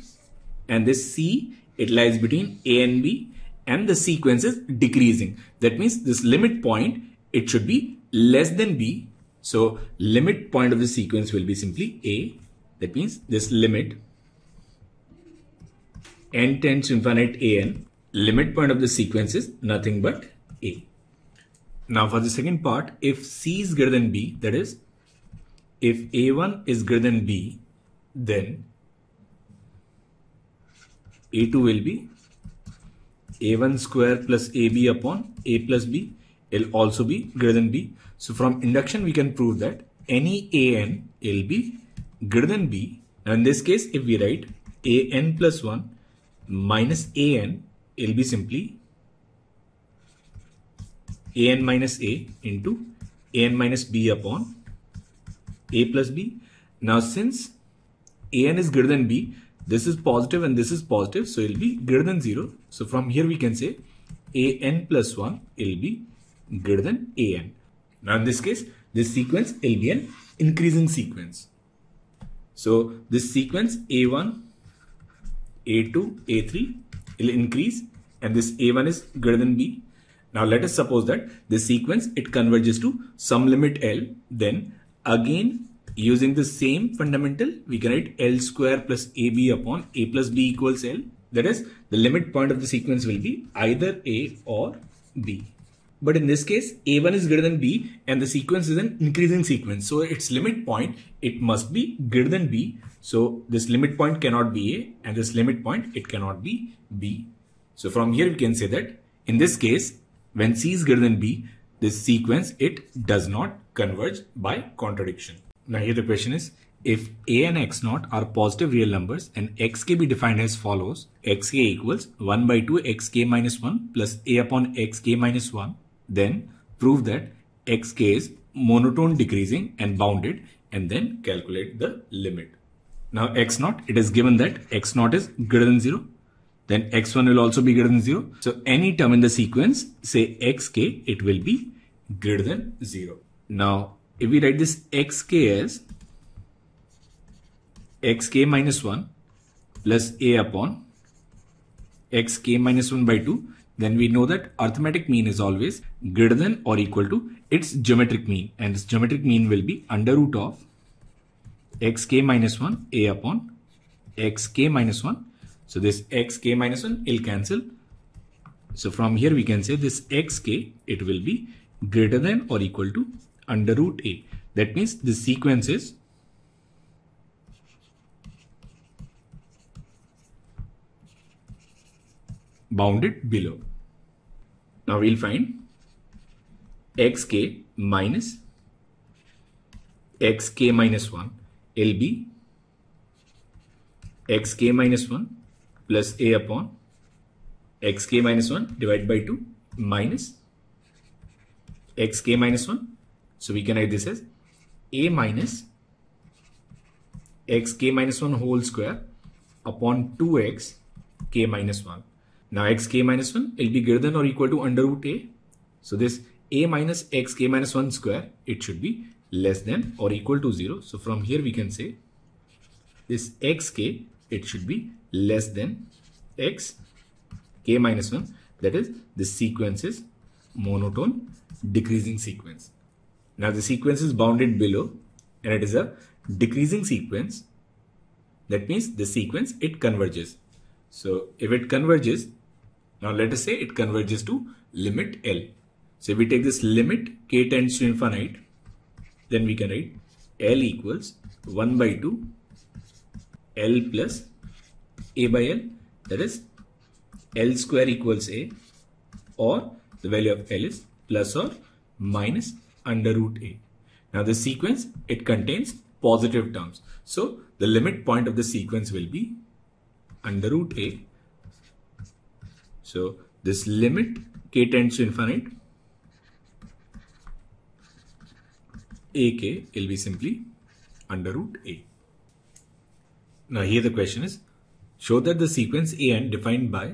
and this C it lies between A and B and the sequence is decreasing. That means this limit point, it should be less than b. So limit point of the sequence will be simply a. That means this limit n tends to infinite an. Limit point of the sequence is nothing but a. Now for the second part, if c is greater than b, that is, if a1 is greater than b, then a2 will be a1 square plus ab upon a plus b will also be greater than b. So from induction we can prove that any an will be greater than b. Now in this case if we write an plus 1 minus an it will be simply an minus a into an minus b upon a plus b. Now since an is greater than b this is positive and this is positive so it will be greater than 0 so from here we can say an plus 1 will be greater than an. Now in this case this sequence will be an increasing sequence. So this sequence a1 a2 a3 will increase and this a1 is greater than b now let us suppose that this sequence it converges to some limit l then again Using the same fundamental, we can write L square plus AB upon A plus B equals L. That is, the limit point of the sequence will be either A or B. But in this case, A1 is greater than B and the sequence is an increasing sequence. So its limit point, it must be greater than B. So this limit point cannot be A and this limit point, it cannot be B. So from here we can say that in this case, when C is greater than B, this sequence, it does not converge by contradiction. Now here the question is, if a and x naught are positive real numbers and xk be defined as follows, xk equals 1 by 2 xk minus 1 plus a upon xk minus 1, then prove that xk is monotone decreasing and bounded and then calculate the limit. Now x naught, it is given that x naught is greater than 0, then x1 will also be greater than 0. So any term in the sequence, say xk, it will be greater than 0. Now if we write this xk as xk minus 1 plus a upon xk minus 1 by 2 then we know that arithmetic mean is always greater than or equal to its geometric mean and its geometric mean will be under root of xk minus 1 a upon xk minus 1 so this xk minus 1 will cancel so from here we can say this xk it will be greater than or equal to under root a. That means the sequence is bounded below. Now we'll find xk minus xk minus 1 will be xk minus 1 plus a upon xk minus 1 divided by 2 minus xk minus 1. So we can write this as a minus xk minus 1 whole square upon 2x k minus 1. Now xk minus 1 will be greater than or equal to under root a. So this a minus xk minus 1 square, it should be less than or equal to 0. So from here we can say this xk, it should be less than x k minus 1. That is, this sequence is monotone decreasing sequence. Now the sequence is bounded below and it is a decreasing sequence. That means the sequence, it converges. So if it converges, now let us say it converges to limit L. So if we take this limit k tends to infinite, then we can write L equals 1 by 2 L plus A by L that is L square equals A or the value of L is plus or minus under root A. Now the sequence, it contains positive terms. So the limit point of the sequence will be under root A. So this limit k tends to infinite ak will be simply under root a. Now here the question is, show that the sequence an defined by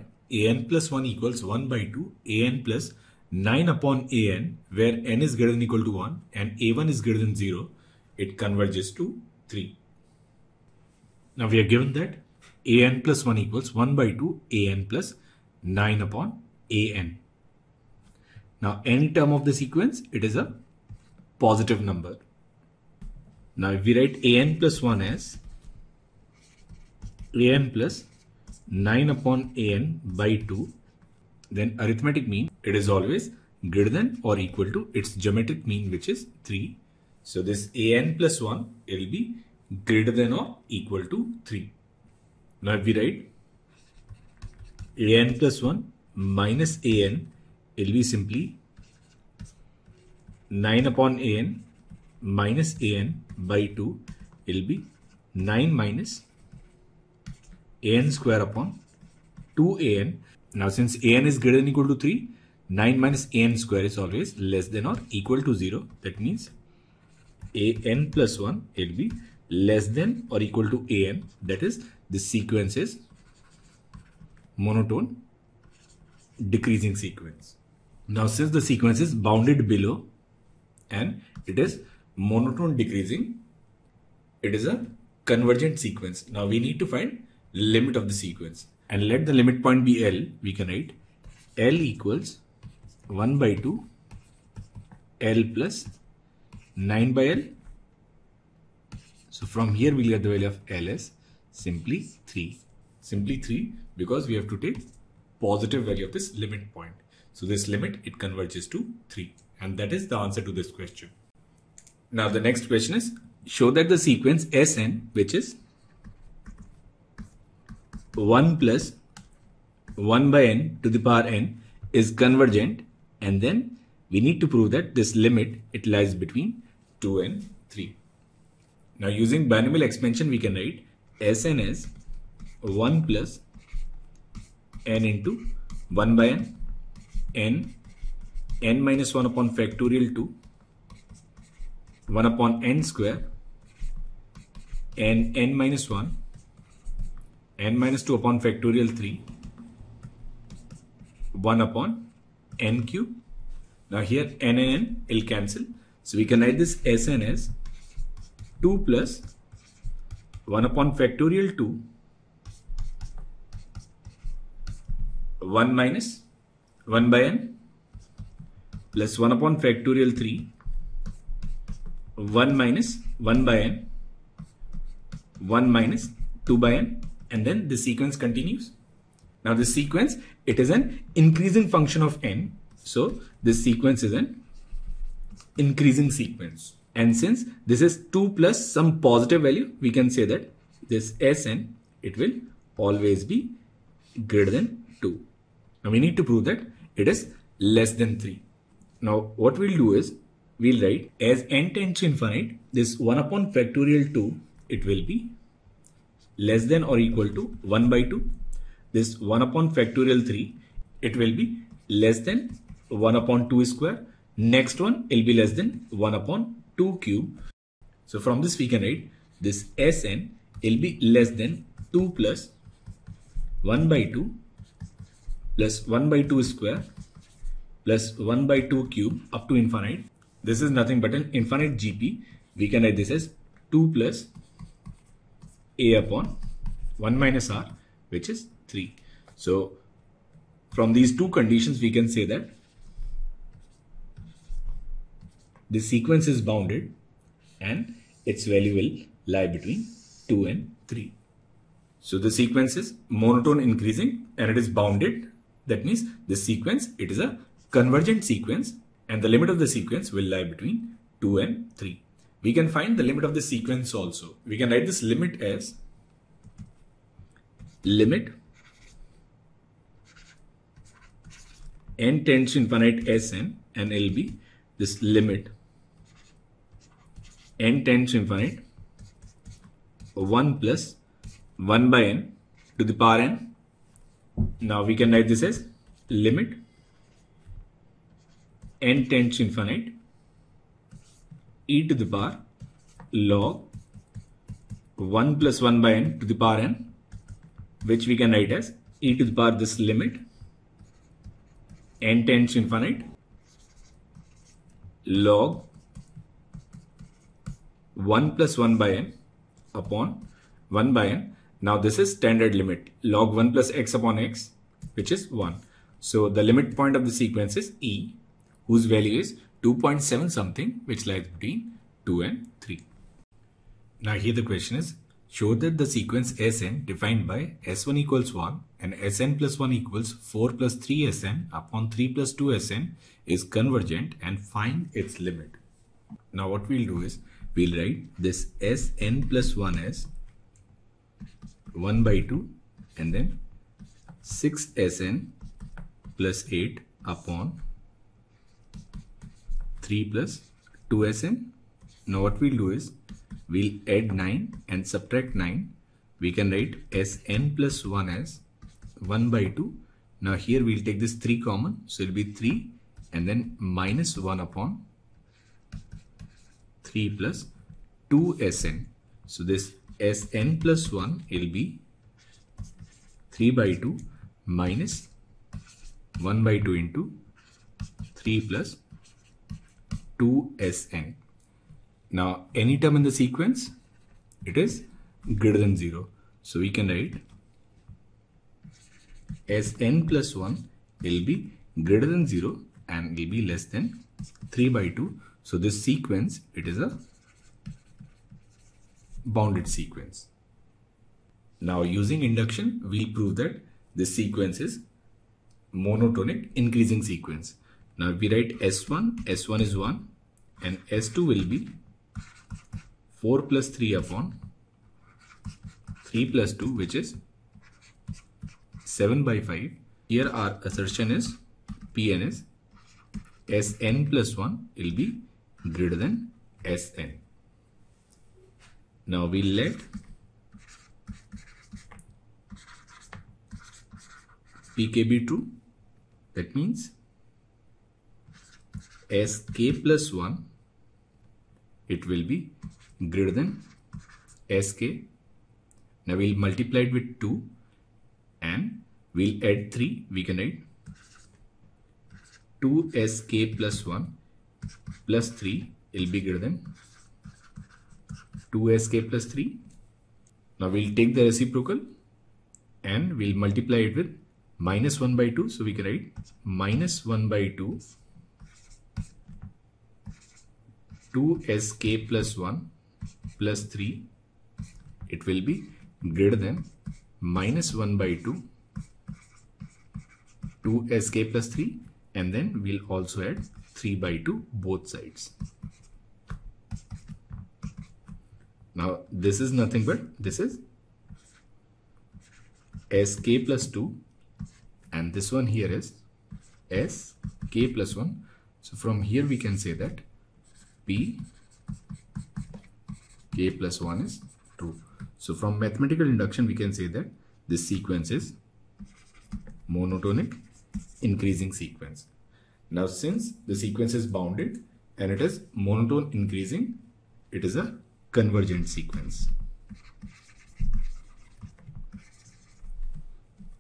an plus 1 equals 1 by 2 an plus 9 upon an where n is greater than equal to 1 and a1 is greater than 0, it converges to 3. Now we are given that an plus 1 equals 1 by 2 an plus 9 upon an. Now any term of the sequence, it is a positive number. Now if we write an plus 1 as an plus 9 upon an by 2 then arithmetic mean it is always greater than or equal to its geometric mean which is 3. So this an plus 1 it will be greater than or equal to 3. Now if we write an plus 1 minus an it will be simply 9 upon an minus an by 2 it will be 9 minus an square upon 2an now since an is greater than equal to 3, 9 minus an square is always less than or equal to 0. That means an plus 1 it will be less than or equal to an. That is the sequence is monotone decreasing sequence. Now since the sequence is bounded below and it is monotone decreasing, it is a convergent sequence. Now we need to find limit of the sequence and let the limit point be L, we can write L equals 1 by 2 L plus 9 by L. So from here we'll get the value of L as simply 3. Simply 3 because we have to take positive value of this limit point. So this limit it converges to 3 and that is the answer to this question. Now the next question is show that the sequence Sn which is 1 plus 1 by n to the power n is convergent and then we need to prove that this limit it lies between 2 and 3. Now using binomial expansion we can write Sn as 1 plus n into 1 by n n n minus 1 upon factorial 2 1 upon n square n n minus 1 n minus 2 upon factorial 3 1 upon n cube. Now here n and n will cancel. So we can write this Sn as 2 plus 1 upon factorial 2 1 minus 1 by n plus 1 upon factorial 3 1 minus 1 by n 1 minus 2 by n and then the sequence continues. Now this sequence, it is an increasing function of n. So this sequence is an increasing sequence. And since this is 2 plus some positive value, we can say that this Sn, it will always be greater than 2. Now we need to prove that it is less than 3. Now what we'll do is, we'll write as n tends to infinite, this 1 upon factorial 2, it will be less than or equal to 1 by 2. This 1 upon factorial 3, it will be less than 1 upon 2 square. Next one will be less than 1 upon 2 cube. So from this we can write this Sn will be less than 2 plus 1 by 2 plus 1 by 2 square plus 1 by 2 cube up to infinite. This is nothing but an infinite GP. We can write this as 2 plus a upon 1 minus r which is 3. So from these two conditions we can say that the sequence is bounded and its value will lie between 2 and 3. So the sequence is monotone increasing and it is bounded. That means the sequence, it is a convergent sequence and the limit of the sequence will lie between 2 and 3. We can find the limit of the sequence also. We can write this limit as limit n tends to infinite Sn and L be this limit n tends to infinite 1 plus 1 by n to the power n. Now we can write this as limit n tends to infinite e to the power log 1 plus 1 by n to the power n which we can write as e to the power this limit n tends to infinite log 1 plus 1 by n upon 1 by n. Now this is standard limit log 1 plus x upon x which is 1. So the limit point of the sequence is e whose value is 2.7 something which lies between 2 and 3. Now here the question is show that the sequence Sn defined by S1 equals 1 and Sn plus 1 equals 4 plus 3 Sn upon 3 plus 2 Sn is convergent and find its limit. Now what we'll do is we'll write this Sn plus 1 as 1 by 2 and then 6 Sn plus 8 upon 3 plus 2 Sn. Now what we'll do is we'll add 9 and subtract 9. We can write Sn plus 1 as 1 by 2. Now here we'll take this 3 common. So it'll be 3 and then minus 1 upon 3 plus 2 Sn. So this Sn plus 1 will be 3 by 2 minus 1 by 2 into 3 plus 2 Sn. Now any term in the sequence, it is greater than 0. So we can write Sn plus 1 will be greater than 0 and will be less than 3 by 2. So this sequence, it is a bounded sequence. Now using induction, we'll prove that this sequence is monotonic increasing sequence. Now if we write S1, S1 is 1 and S2 will be 4 plus 3 upon 3 plus 2 which is 7 by 5. Here our assertion is Pn is Sn plus 1 will be greater than Sn. Now we let pk be true. That means sk plus 1 it will be greater than sk. Now we'll multiply it with 2 and we'll add 3. We can write 2sk plus 1 plus 3 will be greater than 2sk plus 3. Now we'll take the reciprocal and we'll multiply it with minus 1 by 2. So we can write minus 1 by 2 2sk plus 1 plus 3 it will be greater than minus 1 by 2 2sk plus 3 and then we'll also add 3 by 2 both sides. Now this is nothing but this is sk plus 2 and this one here is sk plus 1. So from here we can say that p k plus 1 is true. So from mathematical induction we can say that this sequence is monotonic increasing sequence. Now since the sequence is bounded and it is monotone increasing, it is a convergent sequence.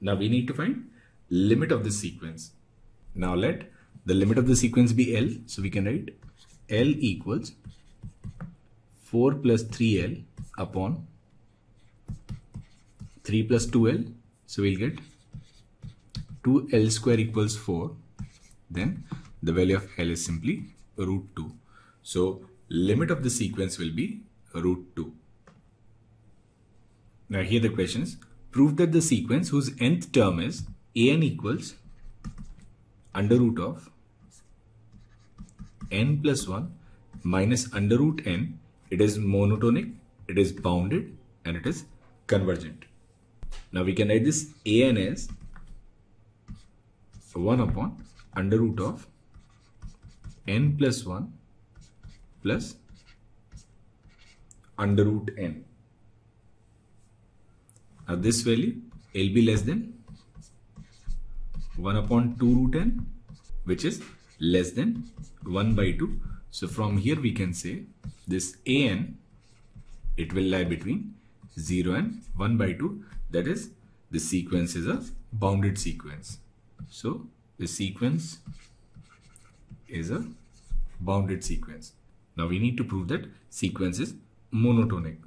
Now we need to find limit of the sequence. Now let the limit of the sequence be L. So we can write L equals 4 plus 3L upon 3 plus 2L. So we'll get 2L square equals 4 then the value of L is simply root 2. So limit of the sequence will be root 2. Now here the question is, prove that the sequence whose nth term is an equals under root of n plus 1 minus under root n, it is monotonic, it is bounded and it is convergent. Now we can write this an as 1 upon under root of n plus 1 plus under root n. Now this value will be less than 1 upon 2 root n which is less than 1 by 2. So from here we can say this an it will lie between 0 and 1 by 2 that is the sequence is a bounded sequence. So the sequence is a bounded sequence. Now we need to prove that sequence is monotonic.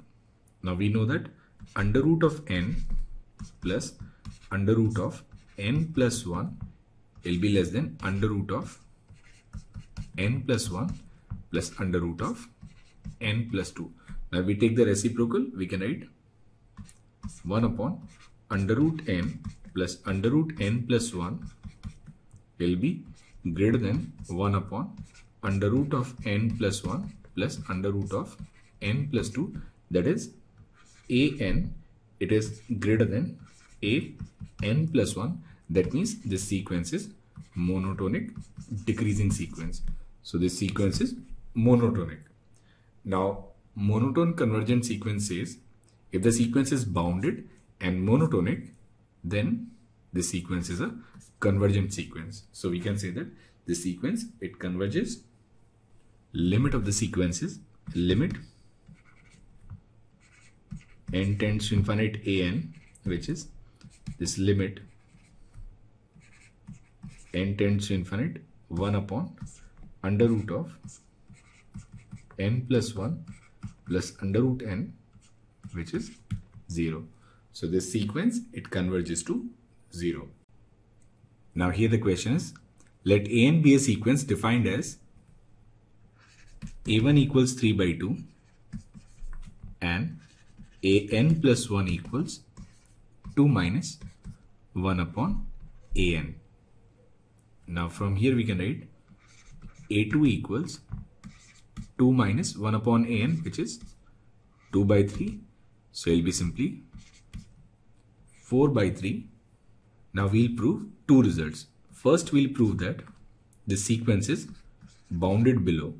Now we know that under root of n plus under root of n plus 1 will be less than under root of n plus 1 plus under root of n plus 2. Now we take the reciprocal, we can write 1 upon under root n plus under root n plus 1 will be greater than 1 upon under root of n plus 1 plus under root of n plus 2 that is a n it is greater than a n plus 1 that means this sequence is monotonic decreasing sequence so this sequence is monotonic now monotone convergent sequence says if the sequence is bounded and monotonic then the sequence is a convergent sequence. So we can say that the sequence, it converges. Limit of the sequence is limit n tends to infinite an, which is this limit n tends to infinite 1 upon under root of n plus 1 plus under root n, which is 0. So this sequence, it converges to 0. Now here the question is, let an be a sequence defined as a1 equals 3 by 2 and an plus 1 equals 2 minus 1 upon an. Now from here we can write a2 equals 2 minus 1 upon an which is 2 by 3. So it will be simply 4 by 3 now we'll prove two results. First we'll prove that the sequence is bounded below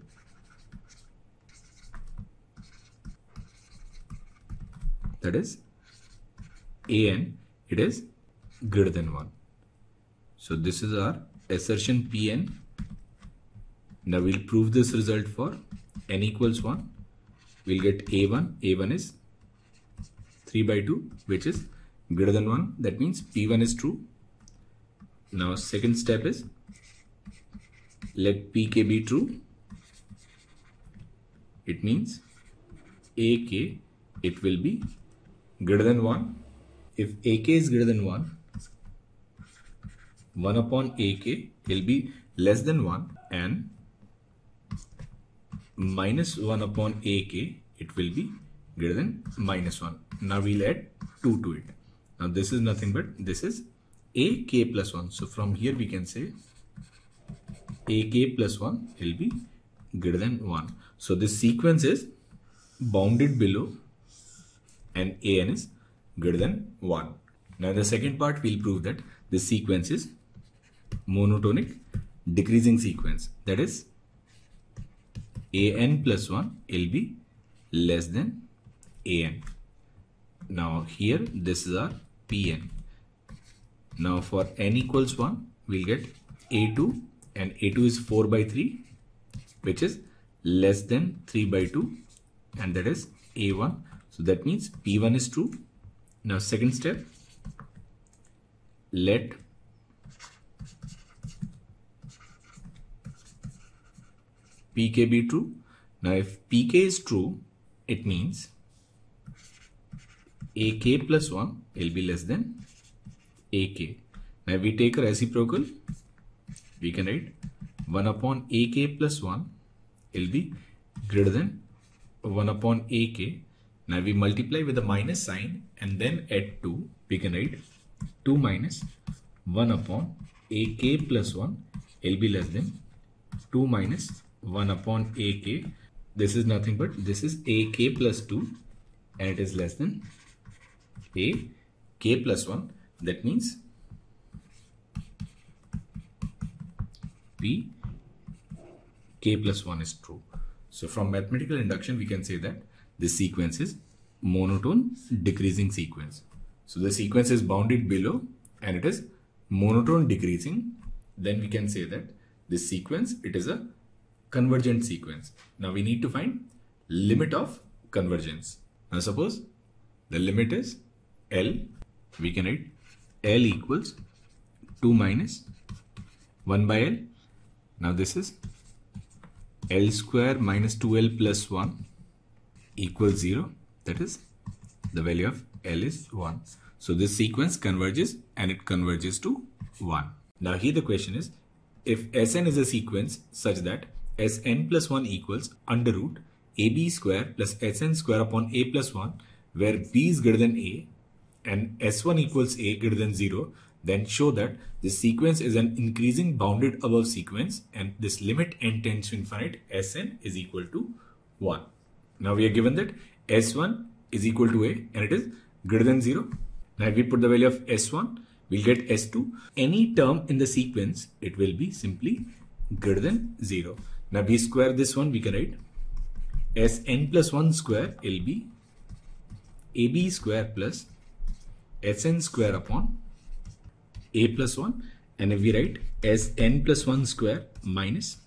that is an it is greater than 1 so this is our assertion pn. Now we'll prove this result for n equals 1 we'll get a1 a1 is 3 by 2 which is greater than 1 that means p1 is true. Now second step is let pk be true. It means ak it will be greater than 1 if ak is greater than 1 1 upon ak will be less than 1 and minus 1 upon ak it will be greater than minus 1 now we'll add 2 to it now this is nothing but this is a k plus 1. So from here we can say ak plus 1 will be greater than 1. So this sequence is bounded below and an is greater than 1. Now the second part we'll prove that this sequence is monotonic decreasing sequence that is an plus 1 will be less than an. Now here this is our pn. Now for n equals 1 we'll get a2 and a2 is 4 by 3 which is less than 3 by 2 and that is a1 so that means p1 is true now second step let pk be true now if pk is true it means ak plus 1 will be less than ak now we take a reciprocal we can write 1 upon ak plus 1 will be greater than 1 upon ak. Now we multiply with the minus sign and then add 2. We can write 2 minus 1 upon ak plus 1 will be less than 2 minus 1 upon ak. This is nothing but this is ak plus 2 and it is less than a k plus 1. That means P k plus 1 is true. So from mathematical induction, we can say that this sequence is monotone decreasing sequence. So the sequence is bounded below and it is monotone decreasing. Then we can say that this sequence, it is a convergent sequence. Now we need to find limit of convergence. Now suppose the limit is L, we can write L equals 2 minus 1 by L now this is L square minus 2L plus 1 equals 0. That is the value of L is 1. So this sequence converges and it converges to 1. Now here the question is if Sn is a sequence such that Sn plus 1 equals under root AB square plus Sn square upon A plus 1 where B is greater than A and S1 equals A greater than 0 then show that this sequence is an increasing bounded above sequence and this limit n tends to infinite Sn is equal to 1. Now we are given that S1 is equal to A and it is greater than 0. Now if we put the value of S1, we'll get S2. Any term in the sequence, it will be simply greater than 0. Now we square this one, we can write. Sn plus 1 square will be AB square plus Sn square upon a plus 1 and if we write as n plus 1 square minus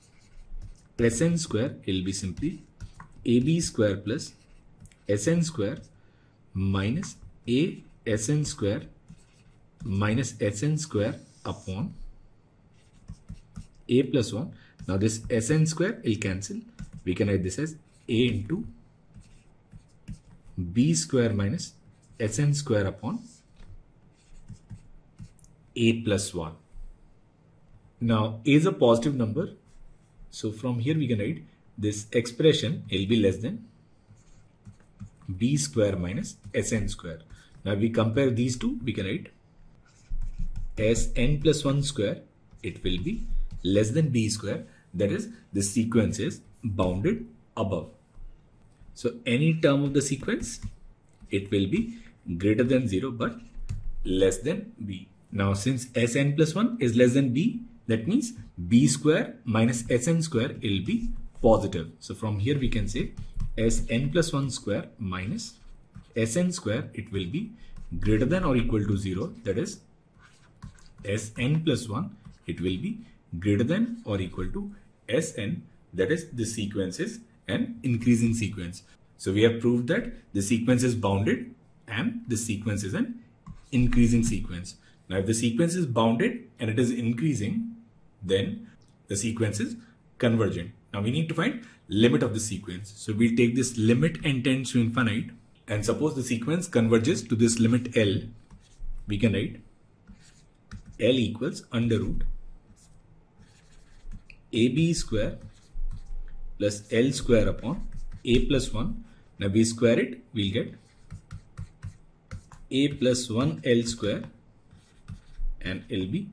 sn square will be simply ab square plus sn square minus a sn square minus sn square upon a plus 1. Now this sn square will cancel. We can write this as a into b square minus sn square upon a plus 1. Now a is a positive number. So from here we can write this expression will be less than b square minus sn square. Now we compare these two we can write as n plus 1 square it will be less than b square that is the sequence is bounded above. So any term of the sequence it will be greater than 0 but less than b. Now since Sn plus 1 is less than b, that means b square minus Sn square will be positive. So from here we can say Sn plus 1 square minus Sn square, it will be greater than or equal to 0. That is Sn plus 1, it will be greater than or equal to Sn. That is the sequence is an increasing sequence. So we have proved that the sequence is bounded and the sequence is an increasing sequence. Now if the sequence is bounded and it is increasing, then the sequence is convergent. Now we need to find limit of the sequence. So we'll take this limit n tends to infinite and suppose the sequence converges to this limit L, we can write L equals under root AB square plus L square upon A plus 1. Now we square it, we'll get A plus 1 L square and LB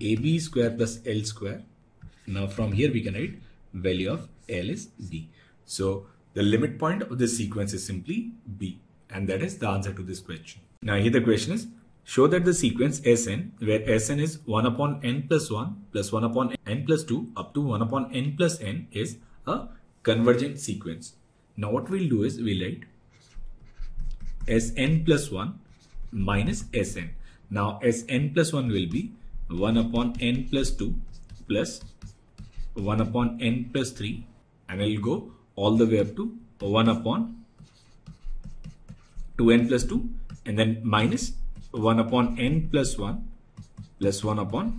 AB square plus L square Now from here we can write value of L is B. So the limit point of this sequence is simply B and that is the answer to this question. Now here the question is show that the sequence Sn where Sn is 1 upon n plus 1 plus 1 upon n plus 2 up to 1 upon n plus n is a convergent sequence. Now what we'll do is we'll write Sn plus 1 minus Sn. Now Sn plus 1 will be 1 upon n plus 2 plus 1 upon n plus 3 and it will go all the way up to 1 upon 2n plus 2 and then minus 1 upon n plus 1 plus 1 upon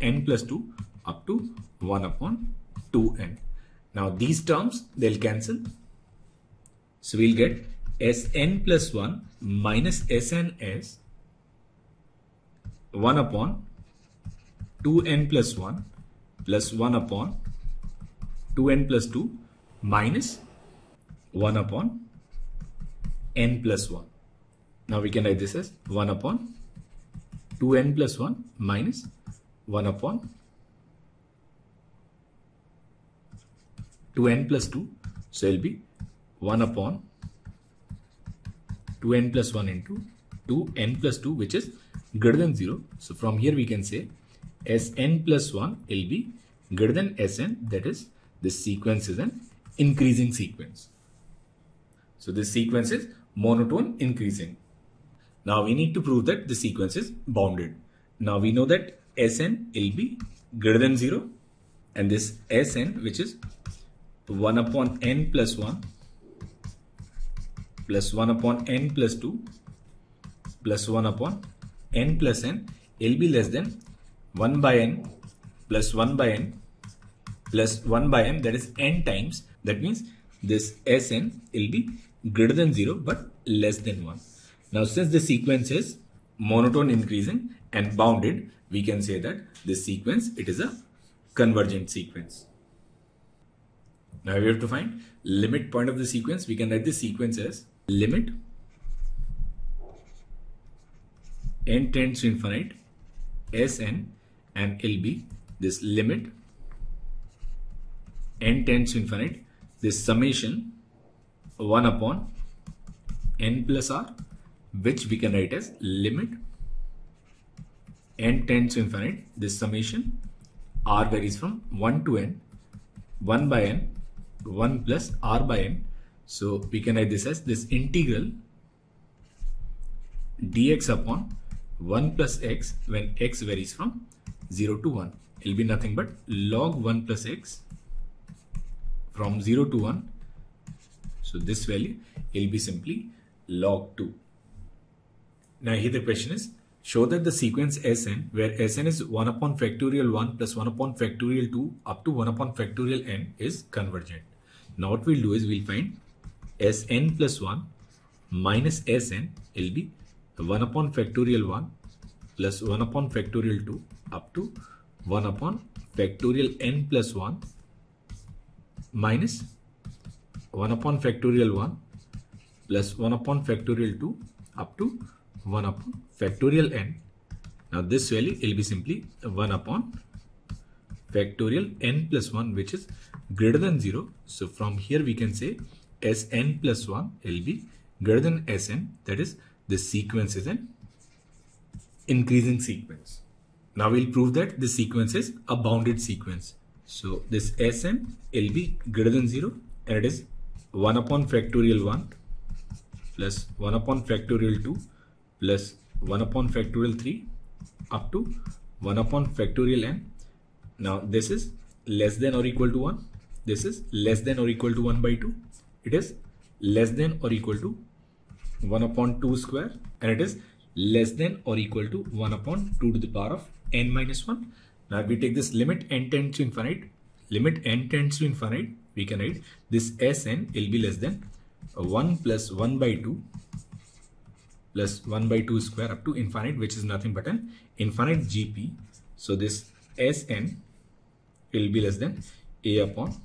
n plus 2 up to 1 upon 2n. Now these terms they'll cancel. So we'll get Sn plus 1 minus Sn is 1 upon 2n plus 1 plus 1 upon 2n plus 2 minus 1 upon n plus 1. Now we can write this as 1 upon 2n plus 1 minus 1 upon 2n plus 2. So it will be 1 upon 2n plus 1 into 2n plus 2 which is greater than 0. So from here we can say Sn plus 1 will be greater than Sn that is this sequence is an increasing sequence. So this sequence is monotone increasing. Now we need to prove that the sequence is bounded. Now we know that Sn will be greater than 0 and this Sn which is 1 upon n plus 1 plus 1 upon n plus 2 plus 1 upon n plus n will be less than 1 by n plus 1 by n plus 1 by n that is n times that means this Sn will be greater than 0 but less than 1. Now since the sequence is monotone increasing and bounded we can say that this sequence it is a convergent sequence. Now we have to find limit point of the sequence we can write this sequence as limit n tends to infinite Sn and be this limit n tends to infinite this summation 1 upon n plus r which we can write as limit n tends to infinite. This summation r varies from 1 to n 1 by n 1 plus r by n. So we can write this as this integral dx upon 1 plus x when x varies from 0 to 1 it will be nothing but log 1 plus x from 0 to 1 so this value will be simply log 2 now here the question is show that the sequence Sn where Sn is 1 upon factorial 1 plus 1 upon factorial 2 up to 1 upon factorial n is convergent. Now what we'll do is we'll find Sn plus 1 minus Sn will be 1 upon factorial 1 plus 1 upon factorial 2 up to 1 upon factorial n plus 1 minus 1 upon factorial 1 plus 1 upon factorial 2 up to 1 upon factorial n. Now this value will be simply 1 upon factorial n plus 1 which is greater than 0. So from here we can say Sn plus 1 will be greater than Sn that is the sequence is an increasing sequence. Now we'll prove that this sequence is a bounded sequence. So this Sn will be greater than 0 and it is 1 upon factorial 1 plus 1 upon factorial 2 plus 1 upon factorial 3 up to 1 upon factorial n. Now this is less than or equal to 1. This is less than or equal to 1 by 2. It is less than or equal to 1 upon 2 square and it is less than or equal to 1 upon 2 to the power of n minus 1. Now we take this limit n tends to infinite, limit n tends to infinite, we can write this Sn will be less than 1 plus 1 by 2 plus 1 by 2 square up to infinite which is nothing but an infinite GP. So this Sn will be less than a upon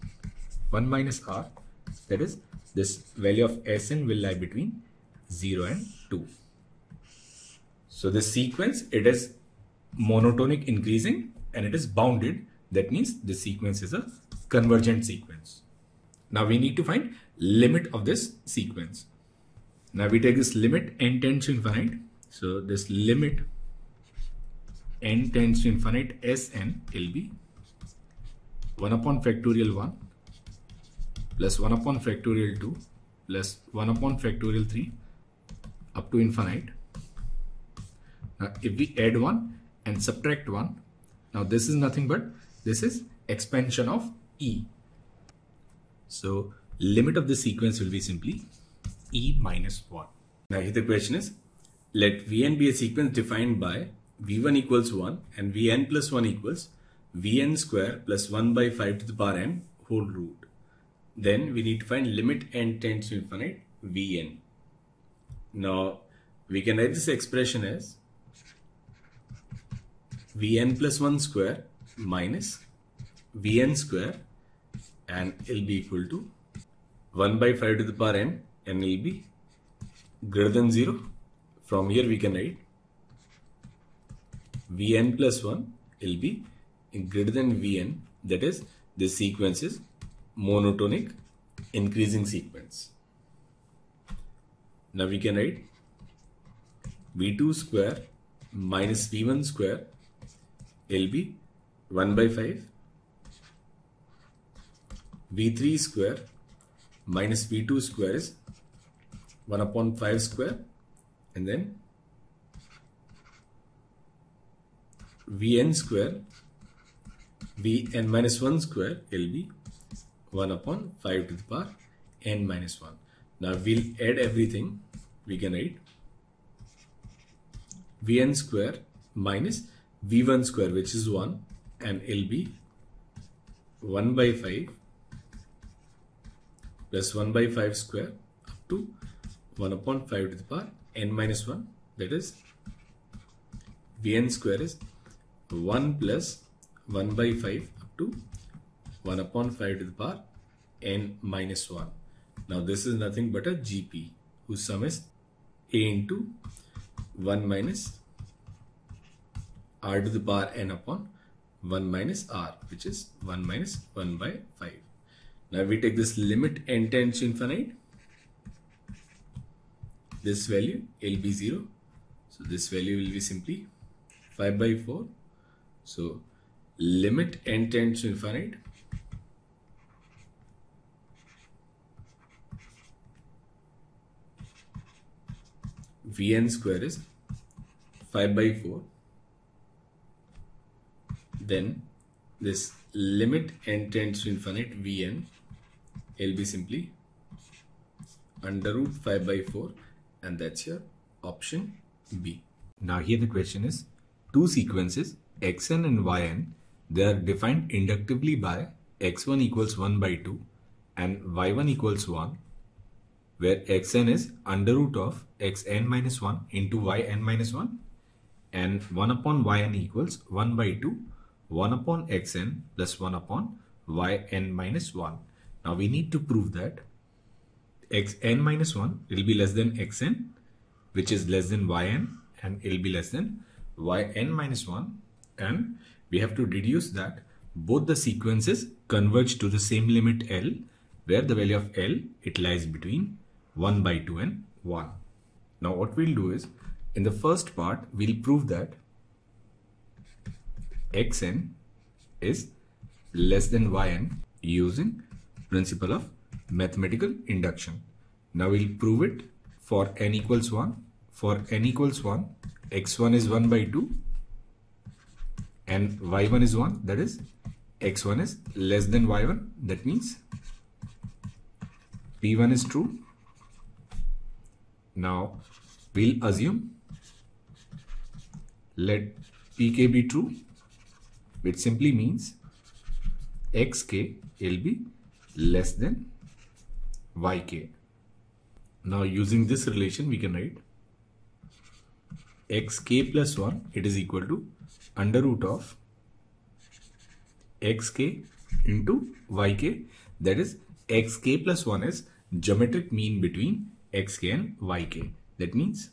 1 minus r that is this value of Sn will lie between 0 and 2. So this sequence, it is monotonic increasing and it is bounded. That means this sequence is a convergent sequence. Now we need to find limit of this sequence. Now we take this limit n tends to infinite. So this limit n tends to infinite Sn will be 1 upon factorial 1 plus 1 upon factorial 2 plus 1 upon factorial 3 up to infinite. Now if we add 1 and subtract 1, now this is nothing but this is expansion of E. So limit of the sequence will be simply E minus 1. Now here the question is, let Vn be a sequence defined by V1 equals 1 and Vn plus 1 equals Vn square plus 1 by 5 to the power n whole root. Then we need to find limit n tends to infinite Vn. Now we can write this expression as Vn plus 1 square minus Vn square and it will be equal to 1 by 5 to the power n and will be greater than 0. From here we can write Vn plus 1 will be greater than Vn that is this sequence is monotonic increasing sequence. Now we can write V2 square minus V1 square will be 1 by 5 V3 square minus V2 square is 1 upon 5 square and then Vn square Vn minus 1 square will be 1 upon 5 to the power n minus 1. Now we'll add everything. We can write Vn square minus V1 square which is 1 and it'll be 1 by 5 plus 1 by 5 square up to 1 upon 5 to the power n minus 1 that is Vn square is 1 plus 1 by 5 up to 1 upon 5 to the power n minus 1. Now this is nothing but a GP whose sum is a into 1 minus r to the power n upon 1 minus r which is 1 minus 1 by 5. Now we take this limit n tends to infinite. This value will be 0. So this value will be simply 5 by 4. So limit n tends to infinite Vn square is 5 by 4 then this limit n tends to infinite Vn will be simply under root 5 by 4 and that's your option B. Now here the question is two sequences xn and yn they are defined inductively by x1 equals 1 by 2 and y1 equals 1 where xn is under root of xn minus 1 into yn minus 1 and 1 upon yn equals 1 by 2 1 upon xn plus 1 upon yn minus 1. Now we need to prove that xn minus 1 will be less than xn which is less than yn and it will be less than yn minus 1 and we have to deduce that both the sequences converge to the same limit L where the value of L it lies between 1 by 2 and 1. Now what we'll do is in the first part we'll prove that xn is less than yn using principle of mathematical induction. Now we'll prove it for n equals 1. For n equals 1, x1 is 1 by 2 and y1 is 1 that is x1 is less than y1 that means p1 is true. Now we'll assume let pk be true which simply means xk will be less than yk. Now using this relation we can write xk plus 1 it is equal to under root of xk into yk that is xk plus 1 is geometric mean between xk and yk that means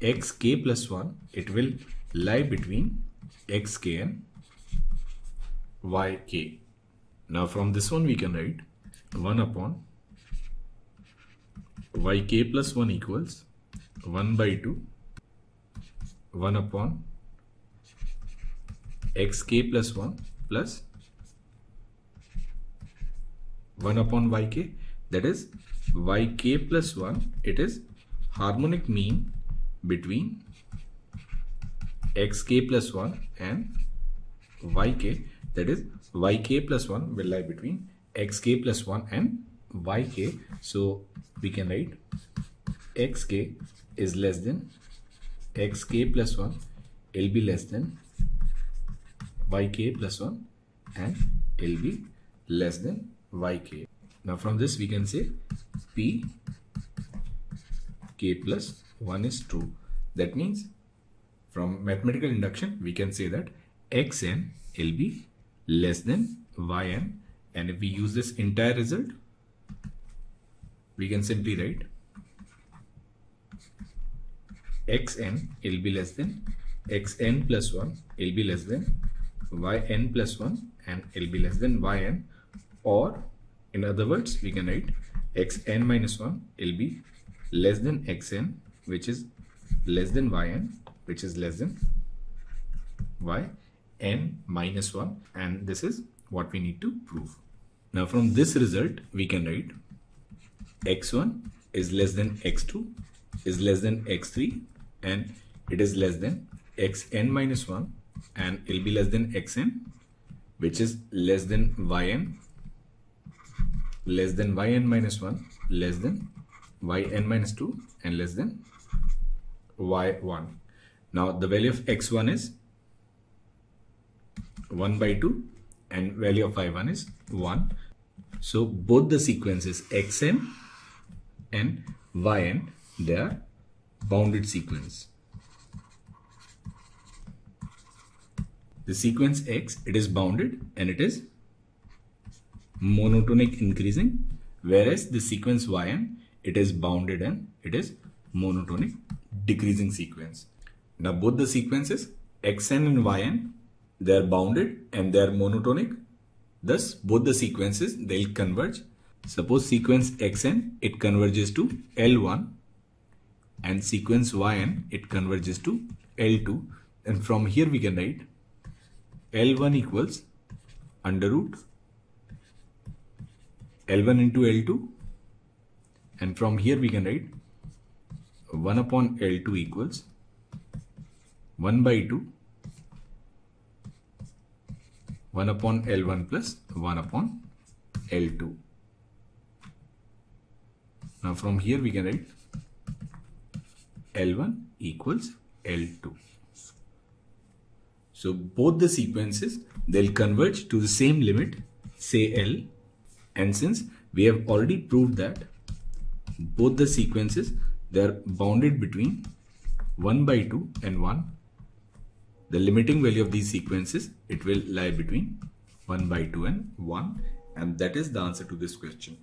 xk plus 1 it will lie between xk and yk. Now from this one we can write 1 upon yk plus 1 equals 1 by 2 1 upon xk plus 1 plus 1 upon yk. That is yk plus 1 it is harmonic mean between xk plus 1 and yk. That is yk plus 1 will lie between xk plus 1 and yk so we can write xk is less than xk plus 1 will be less than yk plus 1 and will be less than yk now from this we can say p k plus 1 is true. That means from mathematical induction we can say that xn will be less than yn and if we use this entire result we can simply write xn will be less than xn plus 1 will be less than yn plus 1 and will be less than yn or in other words we can write xn minus 1 will be less than xn which is less than yn which is less than y n minus 1 and this is what we need to prove. Now from this result we can write x1 is less than x2 is less than x3 and it is less than xn minus 1 and it will be less than xn which is less than yn less than yn minus 1 less than yn minus 2 and less than y1. Now the value of x1 is 1 by 2 and value of y1 is 1. So both the sequences xn and yn they are bounded sequence. The sequence x it is bounded and it is monotonic increasing whereas the sequence yn it is bounded and it is monotonic decreasing sequence. Now both the sequences xn and yn they are bounded and they are monotonic. Thus, both the sequences, they'll converge. Suppose sequence xn, it converges to L1 and sequence yn, it converges to L2. And from here we can write L1 equals under root L1 into L2 and from here we can write 1 upon L2 equals 1 by 2 1 upon L1 plus 1 upon L2. Now from here we can write L1 equals L2. So both the sequences they'll converge to the same limit say L and since we have already proved that both the sequences they are bounded between 1 by 2 and 1 the limiting value of these sequences, it will lie between 1 by 2 and 1 and that is the answer to this question.